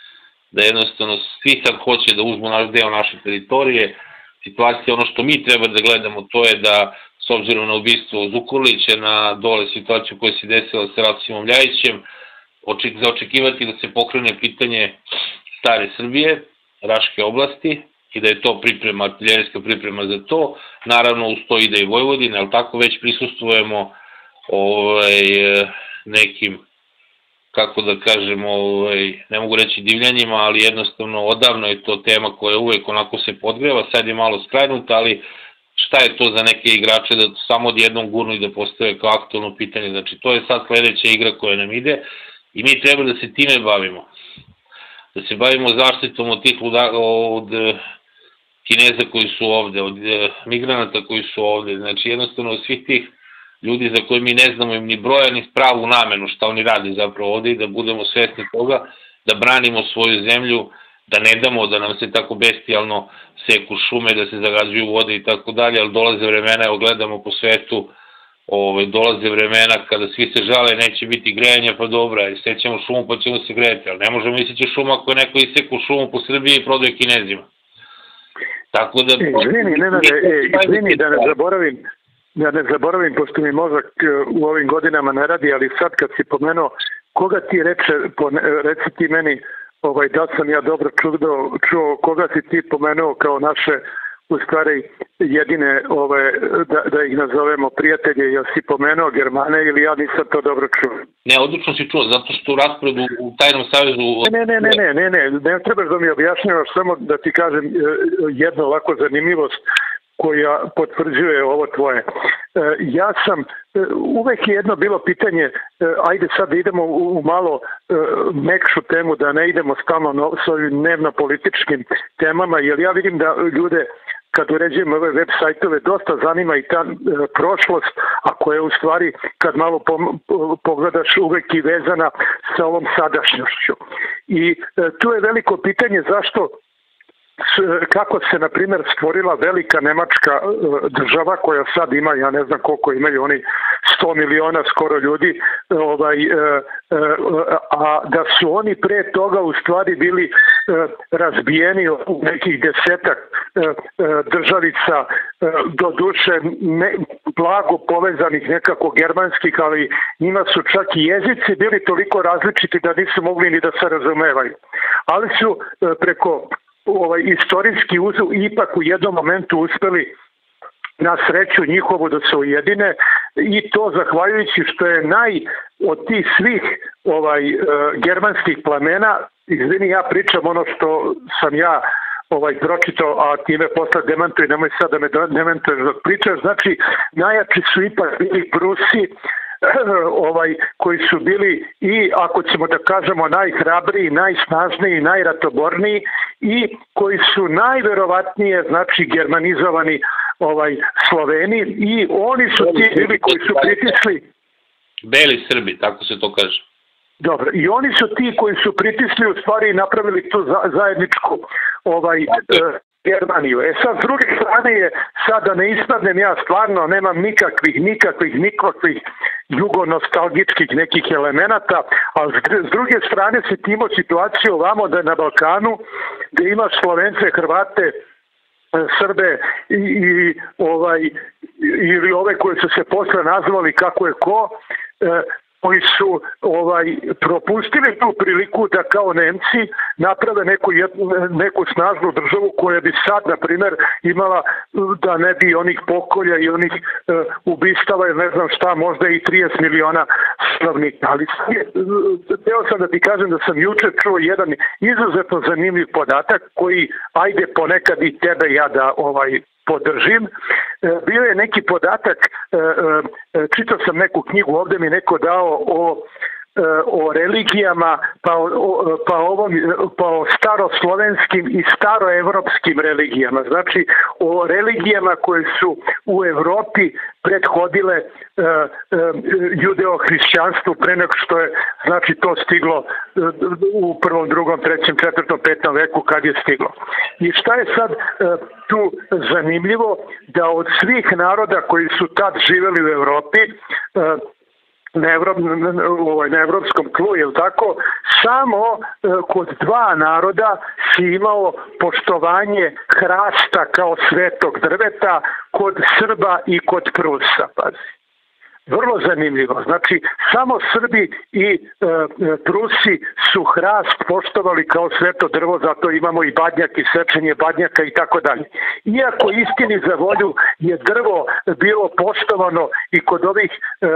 da jednostavno svi sad hoće da uzmu naš deo naše teritorije. Situacija, ono što mi treba da gledamo, to je da s obzirom na ubistvo Zukorlića, na dole situaciju koja se desila sa Rasimom Ljajićem, oček, za očekivati da se pokrene pitanje stare Srbije, Raške oblasti, i da je to priprema, artiljerijska priprema za to. Naravno, uz to ide i Vojvodina, ali tako već prisustujemo ovaj, nekim, kako da kažem, ovaj, ne mogu reći divljanjima, ali jednostavno odavno je to tema koja uvek onako se podgreva, sad je malo skrajnuta, ali šta je to za neke igrače da samo od jednom gurnu i da postave kao aktualno pitanje. Znači, to je sad sledeća igra koja nam ide i mi treba da se time bavimo. Da se bavimo zaštitom od tih luda, od Kineza koji su ovde, od migranata koji su ovde, znači jednostavno od svih tih ljudi za koje mi ne znamo im ni broja ni spravu namenu šta oni radi zapravo ovde i da budemo svesni toga, da branimo svoju zemlju, da ne damo da nam se tako bestijalno seku šume, da se zagađuju vode i tako dalje, ali dolaze vremena, evo gledamo po svetu, ove, dolaze vremena kada svi se žale neće biti grejanja, pa dobra, i sećemo šumu pa ćemo se grejati, ali ne možemo misliti šuma ako je neko iseku šumu po Srbiji i prodaje kinezima. Tako da... E, izvini, ne, ne, e, izvini da ne zaboravim, Ja ne zaboravim, pošto mi mozak e, u ovim godinama ne radi, ali sad kad si pomenuo, koga ti reče, reci ti meni, ovaj, da sam ja dobro čuo, čuo koga si ti pomenuo kao naše u stvari jedine ove, da, da ih nazovemo prijatelje, ja si pomenuo Germane ili ja nisam to dobro čuo? Ne, odlično si čuo, zato što u rasporedu u tajnom savezu... Ne, ne, ne, ne, ne, ne, ne trebaš da mi objašnjavaš, samo da ti kažem e, jedno ovako zanimljivost koja potvrđuje ovo tvoje. E, ja sam, e, uvek je jedno bilo pitanje, e, ajde sad da idemo u malo mekšu temu, da ne idemo stalno s ovim dnevno političkim temama, jer ja vidim da ljude kad uređujem ove web sajtove, dosta zanima i ta e, prošlost, a koja je u stvari, kad malo pogledaš, uvek i vezana sa ovom sadašnjošću. I e, tu je veliko pitanje zašto kako se, na primjer, stvorila velika nemačka e, država koja sad ima, ja ne znam koliko imaju oni 100 miliona skoro ljudi, ovaj, e, e, a da su oni pre toga u stvari bili razbijeni u nekih desetak državica do duše ne, blago povezanih nekako germanskih, ali njima su čak i jezici bili toliko različiti da nisu mogli ni da se razumevaju. Ali su preko ovaj, istorijski uzu ipak u jednom momentu uspeli na sreću njihovu da se ujedine i to zahvaljujući što je naj od tih svih ovaj e, germanskih plamena izvini ja pričam ono što sam ja ovaj pročitao, a time posle demantuje, nemoj sad da me demantuje da pričaš, znači najjači su ipak bili Prusi, <clears throat> ovaj koji su bili i ako ćemo da kažemo najhrabriji, najsnažniji, najratoborniji i koji su najverovatnije znači germanizovani ovaj Sloveni i oni su ti bili koji su pritisli Beli Srbi, tako se to kaže. Dobro, i oni su ti koji su pritisli u stvari i napravili tu zajedničku ovaj, Germaniju. E sad, s druge strane je, sad da ne ispadnem ja stvarno, nemam nikakvih, nikakvih, nikakvih jugonostalgičkih nekih elemenata, ali s druge strane se timo situaciju ovamo da je na Balkanu, da imaš Slovence, Hrvate, e, Srbe i, i ovaj ili ove koje su se posle nazvali kako je ko e, koji su ovaj propustili tu priliku da kao Nemci naprave neku, neku snažnu državu koja bi sad, na primer, imala da ne bi onih pokolja i onih e, ubistava ne znam šta, možda i 30 miliona slavnika. Ali teo sam da ti kažem da sam juče čuo jedan izuzetno zanimljiv podatak koji, ajde ponekad i tebe ja da ovaj podržim. E, bio je neki podatak, e, e, čitao sam neku knjigu, ovde mi neko dao o o religijama, pa o, pa, ovom, pa o staroslovenskim i staroevropskim religijama. Znači, o religijama koje su u Evropi prethodile e, e, judeo-hrišćanstvu pre nego što je znači to stiglo u prvom, drugom, trećem, četvrtom, petom veku kad je stiglo. I šta je sad e, tu zanimljivo da od svih naroda koji su tad živeli u Evropi e, na, Evrop, ovaj, na evropskom tlu, je tako, samo e, kod dva naroda si imao poštovanje hrasta kao svetog drveta kod Srba i kod Prusa, pazi. Vrlo zanimljivo. Znači, samo Srbi i e, Prusi su hrast poštovali kao sveto drvo, zato imamo i badnjak i sečenje badnjaka i tako dalje. Iako istini za volju je drvo bilo poštovano i kod ovih e,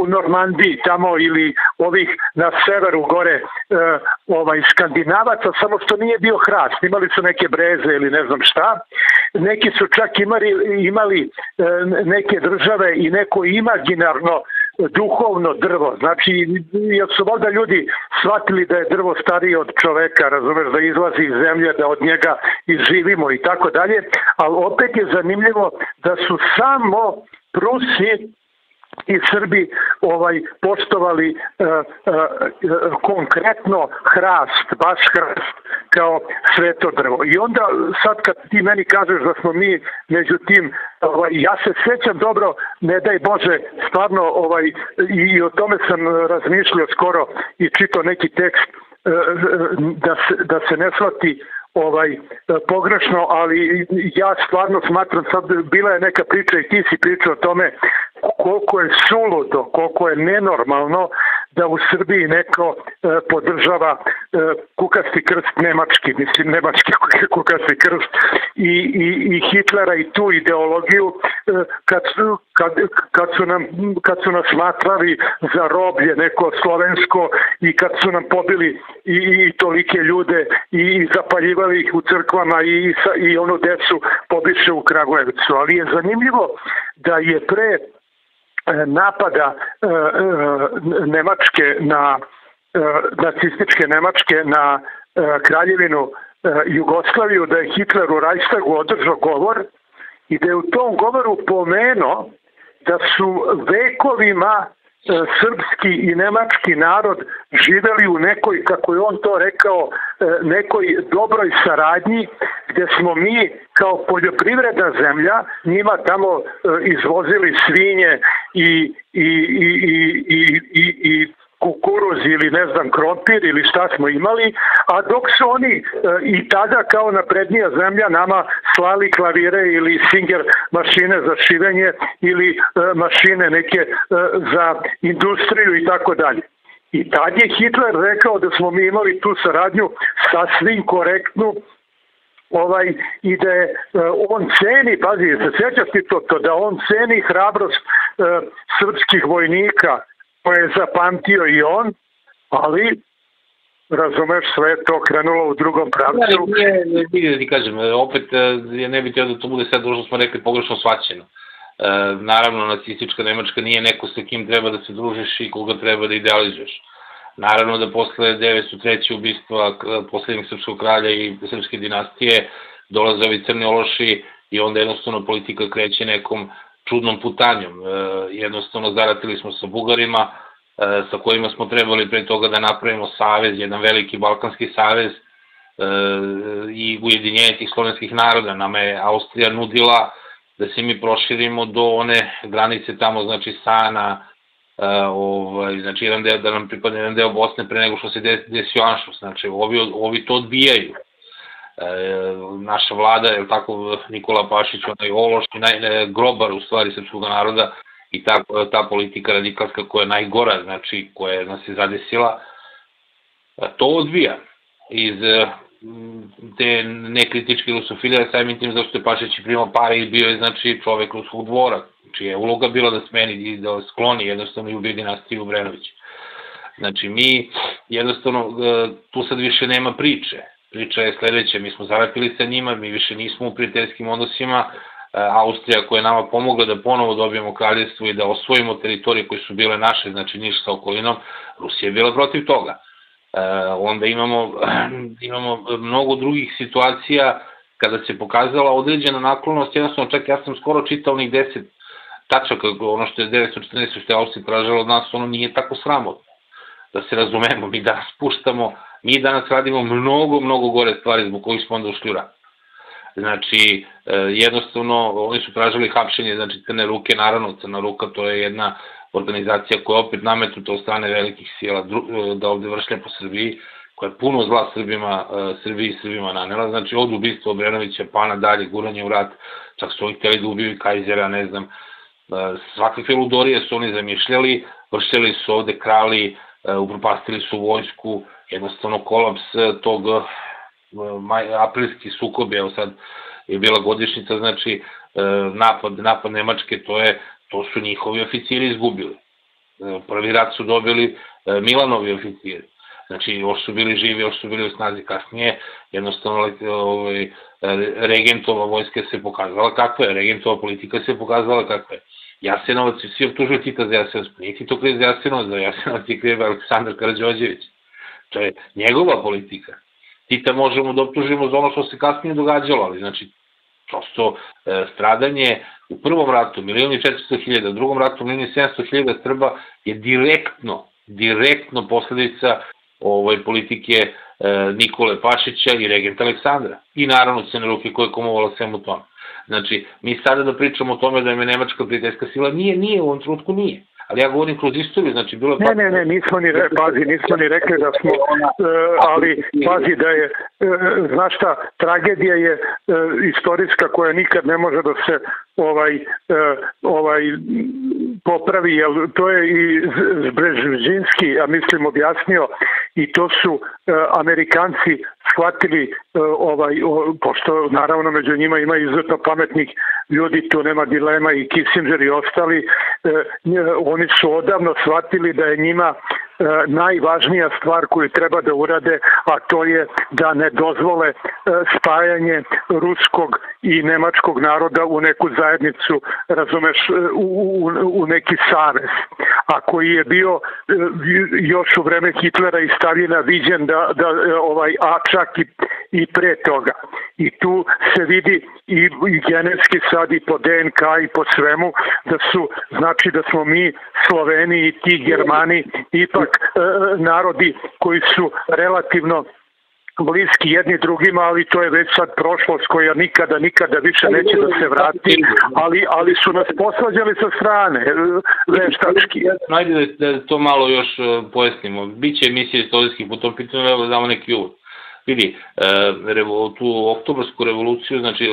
u Normandiji tamo ili ovih na severu gore e, ovaj skandinavaca, samo što nije bio hrast. Imali su neke breze ili ne znam šta. Neki su čak imali, imali e, neke države države i neko imaginarno duhovno drvo. Znači, jer su valjda ljudi shvatili da je drvo starije od čoveka, razumeš, da izlazi iz zemlje, da od njega izživimo i tako dalje, ali opet je zanimljivo da su samo Prusi i Srbi ovaj poštovali uh, uh, konkretno hrast, baš hrast kao sveto drvo. I onda sad kad ti meni kažeš da smo mi među tim, ovaj, ja se sećam dobro, ne daj Bože, stvarno ovaj, i, i o tome sam razmišljao skoro i čitao neki tekst uh, da se, da se ne shvati ovaj pogrešno, ali ja stvarno smatram sad bila je neka priča i ti si pričao o tome koliko je suludo, koliko je nenormalno da u Srbiji neko e, podržava e, kukasti krst nemački, mislim nemački <laughs> kukasti krst i, i, i Hitlera i tu ideologiju e, kad, su, kad, kad, su nam, kad su nas smatrali za roblje neko slovensko i kad su nam pobili i, i tolike ljude i, i zapaljivali ih u crkvama i, i, i onu decu pobiše u Kragujevcu. Ali je zanimljivo da je pre napada e, e, Nemačke na nacističke Nemačke na kraljevinu Jugoslaviju, da je Hitler u Reichstagu održao govor i da je u tom govoru pomenuo da su vekovima E, srpski i nemački narod živeli u nekoj, kako je on to rekao, e, nekoj dobroj saradnji gde smo mi kao poljoprivredna zemlja njima tamo e, izvozili svinje i, i, i, i, i, i, i kukuruz ili ne znam krompir ili šta smo imali, a dok su oni e, i tada kao naprednija zemlja nama slali klavire ili singer mašine za šivenje ili e, mašine neke e, za industriju i tako dalje. I tad je Hitler rekao da smo mi imali tu saradnju sasvim korektnu ovaj, i da je on ceni, pazi, se sjećaš ti to, to, da on ceni hrabrost uh, srpskih vojnika koje je zapamtio i on, ali razumeš, sve to krenulo u drugom pravcu. Ne, ne, ne, da ti kažem, opet je ne bi teo da to bude sad dužno smo rekli pogrešno svaćeno. E, naravno, nacistička Nemačka nije neko sa kim treba da se družiš i koga treba da idealizuješ. Naravno da posle 903. ubistva poslednjeg srpskog kralja i srpske dinastije dolaze ovi crni ološi i onda jednostavno politika kreće nekom čudnom putanjom. E, jednostavno zaratili smo sa Bugarima, e, sa kojima smo trebali pre toga da napravimo savez, jedan veliki balkanski savez e, i ujedinjenje tih slovenskih naroda. Nama je Austrija nudila da se mi proširimo do one granice tamo, znači Sana, ovaj, znači jedan deo, da nam pripadne jedan deo Bosne pre nego što se desio Anšus, znači ovi, ovi to odbijaju naša vlada, je tako, Nikola Pašić, onaj ološ, naj, grobar u stvari srpskog naroda i ta, ta politika radikalska koja je najgora, znači koja nas je zadesila, e, to odbija iz e, te nekritičke rusofilije, samim tim zašto je Pašić primao pare i bio je znači čovek ruskog dvora, čija je uloga bila da smeni i da skloni jednostavno i ubije dinastiju Brenović. Znači mi jednostavno e, tu sad više nema priče priča je sledeća, mi smo zarapili sa njima, mi više nismo u prijateljskim odnosima, e, Austrija koja je nama pomogla da ponovo dobijemo kraljevstvo i da osvojimo teritorije koje su bile naše, znači Niš sa okolinom, Rusija je bila protiv toga. E, onda imamo, <clears throat> imamo mnogo drugih situacija kada se pokazala određena naklonost, jednostavno čak ja sam skoro čitao onih deset tačaka, ono što je 914. što je Austrija tražala od nas, ono nije tako sramotno. Da se razumemo, mi danas puštamo Mi danas radimo mnogo, mnogo gore stvari zbog kojih smo onda ušli u rat. Znači, e, jednostavno, oni su tražili hapšenje, znači Crne ruke, naravno, Crna ruka to je jedna organizacija koja je opet nametnuta od strane velikih sila e, da ovde vršlja po Srbiji, koja je puno zla Srbima, e, Srbiji i Srbima nanela, znači od ubistva Obrenovića pa nadalje, guranje u rat, čak su oni hteli da ubiju Kajzera, ne znam, svakakve ludorije su oni zamišljali, vršili su ovde krali, upropastili su vojsku, jednostavno kolaps tog e, maj, aprilski sukob, evo sad je bila godišnica, znači e, napad, napad Nemačke, to je to su njihovi oficiri izgubili. Prvi rat su dobili Milanovi oficiri. Znači, još su bili živi, još su bili u snazi kasnije, jednostavno ovaj, regentova vojska se pokazala kakva je, regentova politika se pokazala kakva je. Jasenovac, svi optužuju Tita za Jasenovac, nije ti to kriv za Jasenovac, za Jasenovac je kriv Aleksandar Karadžođević. To je njegova politika. Tita možemo da optužimo za ono što se kasnije događalo, ali znači prosto e, stradanje u prvom ratu milioni 400 hiljada, u drugom ratu milioni 700 hiljada Srba je direktno, direktno posledica ovaj, politike e, Nikole Pašića i regenta Aleksandra. I naravno Cene ruke koje je komovala svemu tome. Znači, mi sada da pričamo o tome da je Nemačka prijateljska sila, nije, nije, u ovom trenutku nije ali ja govorim kroz istoriju, znači bilo. Ne, ne, ne, nismo ni, re, pazi, nismo ni rekli da smo, uh, ali pazi da je, uh, znaš šta, tragedija je istorijska koja nikad ne može da se ovaj, uh, ovaj popravi, jer to je i Brežinski, a mislim, objasnio i to su uh, Amerikanci shvatili uh, ovaj, pošto naravno među njima ima izuzetno pametnih ljudi, tu nema dilema i Kissinger i ostali, oni su odavno shvatili da je njima E, najvažnija stvar koju treba da urade, a to je da ne dozvole e, spajanje ruskog i nemačkog naroda u neku zajednicu, razumeš, e, u, u, u neki savez. A koji je bio još u vreme Hitlera i Stalina viđen da, da ovaj, a čak i, i pre toga. I tu se vidi i, i genetski sad i po DNK i po svemu da su, znači da smo mi Sloveni i ti Germani ipak e, narodi koji su relativno bliski jedni drugima, ali to je već sad prošlost koja nikada, nikada više neće da se vrati, ali, ali su nas poslađali sa strane, e, veštački. Najde da, da to malo još e, pojasnimo. Biće emisije istorijskih po tom pitanju, da damo neki uvod. Vidi, tu oktobarsku revoluciju, znači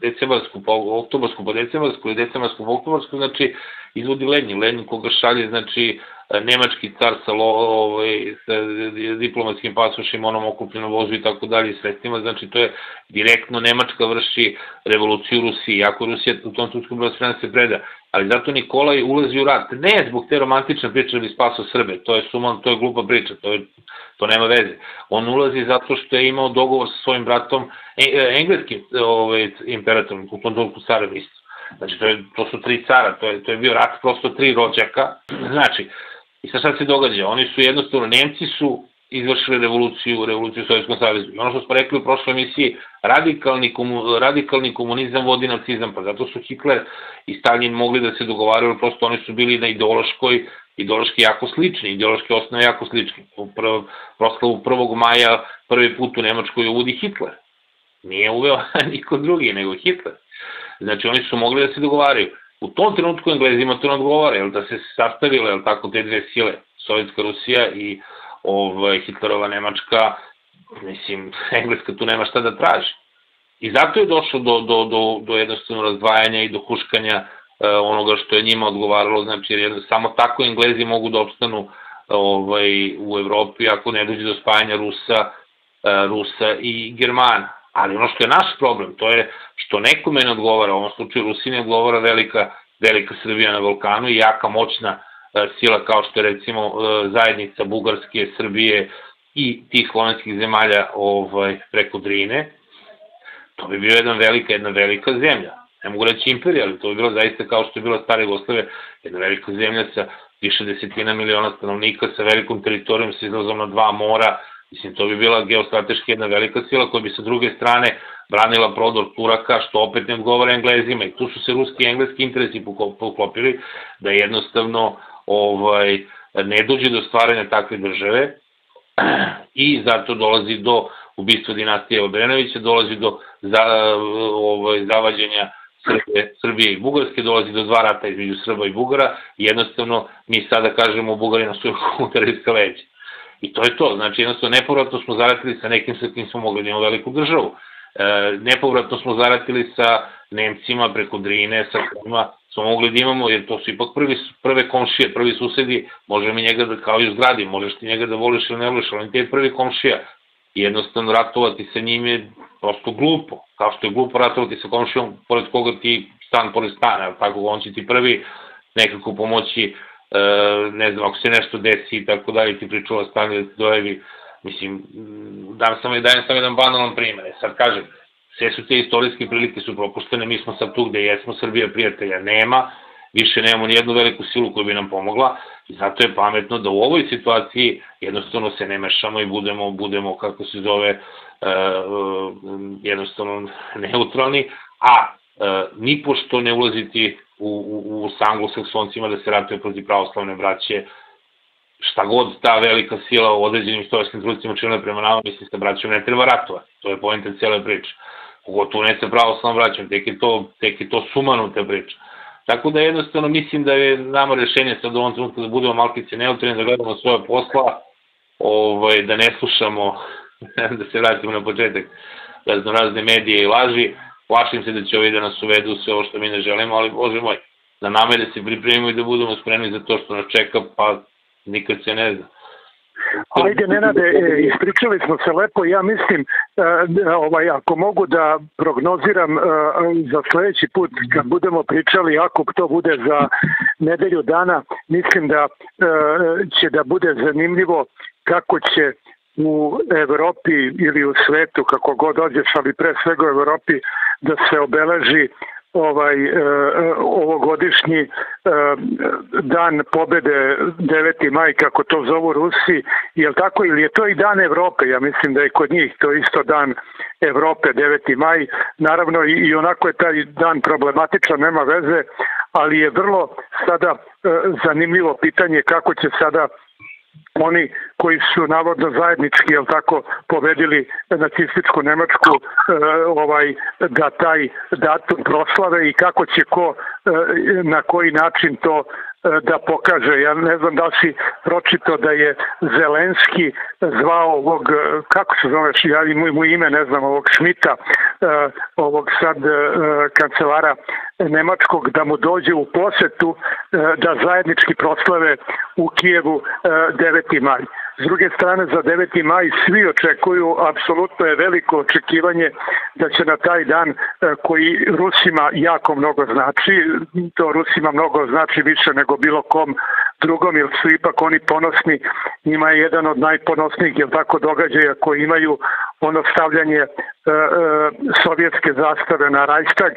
decembarsku pa oktobarsku pa decembarsku i decembarsku pa oktobarsku, znači izvodi Lenin, Lenin koga šalje, znači nemački car sa, ovaj, sa diplomatskim pasošima, onom okupljenom vozu i tako dalje sredstvima, znači to je direktno Nemačka vrši revoluciju Rusiji, jako Rusija u tom trenutku bila spremna se preda, ali zato Nikolaj ulazi u rat, ne zbog te romantične priče da bi spasao Srbe, to je suman, to je glupa priča, to, je, to nema veze. On ulazi zato što je imao dogovor sa svojim bratom, e, engleskim ovaj, imperatorom, u tom carem isto. Znači, to, je, to su tri cara, to je, to je bio rat prosto tri rođaka. Znači, I sad se događa? Oni su jednostavno, Nemci su izvršili revoluciju, revoluciju u Sovjetskom savjezu. I ono što smo rekli u prošloj emisiji, radikalni, komu, radikalni komunizam vodi nacizam, pa zato su Hitler i Stalin mogli da se dogovaraju, prosto oni su bili na ideološkoj, ideološki jako slični, ideološke osnove jako slični. U prv, proslavu 1. maja prvi put u Nemačkoj uvodi Hitler. Nije uveo <laughs> niko drugi, nego Hitler. Znači oni su mogli da se dogovaraju. U tom trenutku Englezima to ne odgovara, jel da se sastavile, jel tako, te dve sile, Sovjetska Rusija i ovaj, Hitlerova Nemačka, mislim, <laughs> Engleska tu nema šta da traži. I zato je došlo do, do, do, do jednostavno razdvajanja i do huškanja e, onoga što je njima odgovaralo, znači jer jedno, samo tako Englezi mogu da opstanu ovaj, u Evropi ako ne dođe do spajanja Rusa, e, Rusa i Germana. Ali ono što je naš problem, to je što nekome ne odgovara, u ovom slučaju Rusiji ne odgovara velika, velika Srbija na Balkanu i jaka moćna e, sila kao što je recimo e, zajednica Bugarske, Srbije i tih slovenskih zemalja ovaj, preko Drine, to bi bila jedna velika, jedna velika zemlja. Ne mogu reći imperija, ali to bi bilo zaista kao što je bila stara Jugoslavija, jedna velika zemlja sa više desetina miliona stanovnika, sa velikom teritorijom, sa izlazom na dva mora, Mislim, to bi bila geostrateški jedna velika sila koja bi sa druge strane branila prodor Turaka, što opet ne odgovara Englezima. I tu su se ruski i engleski interesi poklopili da jednostavno ovaj, ne dođe do stvaranja takve države <clears throat> i zato dolazi do ubistva dinastije Obrenovića, dolazi do za, ovaj, zavađanja Srbije, Srbije i Bugarske, dolazi do dva rata između Srba i Bugara jednostavno mi sada kažemo Bugari na svoju <laughs> udarijska leđa. I to je to, znači jednostavno nepovratno smo zaratili sa nekim sa kim smo mogli da imamo veliku državu. E, nepovratno smo zaratili sa Nemcima preko Drine, sa kojima smo mogli da imamo, jer to su ipak prvi, prve komšije, prvi susedi, može mi njega da, kao i zgradi, možeš ti njega da voliš ili ne voliš, ali ti je prvi komšija. I jednostavno ratovati sa njim je prosto glupo, kao što je glupo ratovati sa komšijom pored koga ti stan pored stana, tako on će ti prvi nekako pomoći ne znam, ako se nešto desi i tako dalje, ti pričala stanje da dojevi, mislim, dam samo, dajem samo jedan banalan primer. E, sad kažem, sve su te istorijske prilike su propuštene, mi smo sad tu gde jesmo, Srbija prijatelja nema, više nemamo ni jednu veliku silu koja bi nam pomogla i zato je pametno da u ovoj situaciji jednostavno se ne mešamo i budemo, budemo kako se zove, e, jednostavno neutralni, a ni pošto ne ulaziti u, u, u sa anglosaksoncima da se ratuje protiv pravoslavne braće, šta god ta velika sila u određenim istorijskim trucima činila prema nama, mislim sa braćom ne treba ratovati. To je pojenta cijele priče. Pogotovo ne sa pravoslavnom braćom, tek je to, tek je to sumanuta priča. Tako da jednostavno mislim da je nama rešenje sad u ovom trenutku da budemo malkice neutralni, da gledamo svoje posla, ovaj, da ne slušamo, <laughs> da se vratimo na početak, razno razne medije i laži, plašim se da će ovi da nas uvedu sve ovo što mi ne želimo, ali bože moj, na nama je da se pripremimo i da budemo spremni za to što nas čeka, pa nikad se ne zna. Ajde, Nenade, e, ispričali smo se lepo. Ja mislim, e, ovaj, ako mogu da prognoziram e, za sledeći put, kad budemo pričali, ako to bude za nedelju dana, mislim da će da bude zanimljivo kako će u Evropi ili u svetu, kako god dođeš, ali pre svega u Evropi, da se obeleži ovaj e, ovogodišnji e, dan pobede 9. maj kako to zovu Rusi, je tako ili je to i dan Evrope? Ja mislim da je kod njih to isto dan Evrope 9. maj. Naravno i, i onako je taj dan problematičan, nema veze, ali je vrlo sada e, zanimljivo pitanje kako će sada oni koji su navodno zajednički jel tako pobedili nacističku Nemačku e, ovaj da taj datum proslave i kako će ko e, na koji način to da pokaže. Ja ne znam da li si pročito da je Zelenski zvao ovog, e, kako se zoveš, ja i mu ime ne znam, ovog Šmita, e, ovog sad kancelara Nemačkog, da mu dođe u posetu da zajednički proslave u Kijevu 9. maj. S druge strane, za 9. maj svi očekuju, apsolutno je veliko očekivanje da će na taj dan koji Rusima jako mnogo znači, to Rusima mnogo znači više nego bilo kom drugom, jer su ipak oni ponosni, njima je jedan od najponosnijih, jel tako, događaja koji imaju ono stavljanje e, e, sovjetske zastave na Reichstag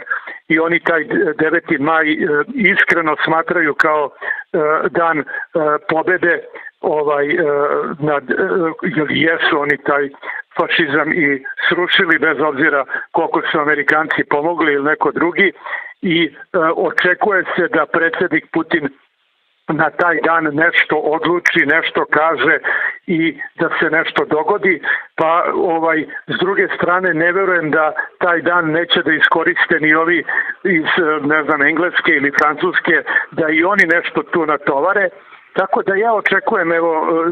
i oni taj 9. maj e, iskreno smatraju kao e, dan e, pobede ovaj e, nad, e, ili jesu oni taj fašizam i srušili bez obzira koliko su Amerikanci pomogli ili neko drugi i e, očekuje se da predsednik Putin na taj dan nešto odluči, nešto kaže i da se nešto dogodi, pa ovaj s druge strane ne verujem da taj dan neće da iskoriste ni ovi iz ne znam engleske ili francuske da i oni nešto tu natovare. Tako da ja očekujem evo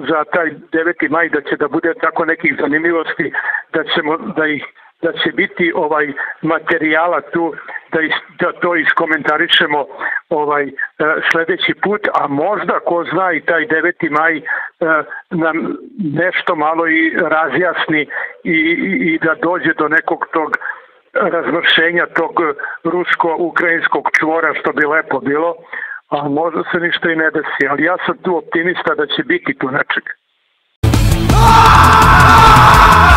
za taj 9. maj da će da bude tako nekih zanimljivosti da ćemo da ih da će biti ovaj materijala tu da, is, da to iskomentarišemo ovaj e, sledeći put, a možda ko zna i taj 9. maj e, nam nešto malo i razjasni i, i, i da dođe do nekog tog razvršenja tog rusko-ukrajinskog čvora što bi lepo bilo, a možda se ništa i ne desi, ali ja sam tu optimista da će biti tu nečeg. Aaaaaa!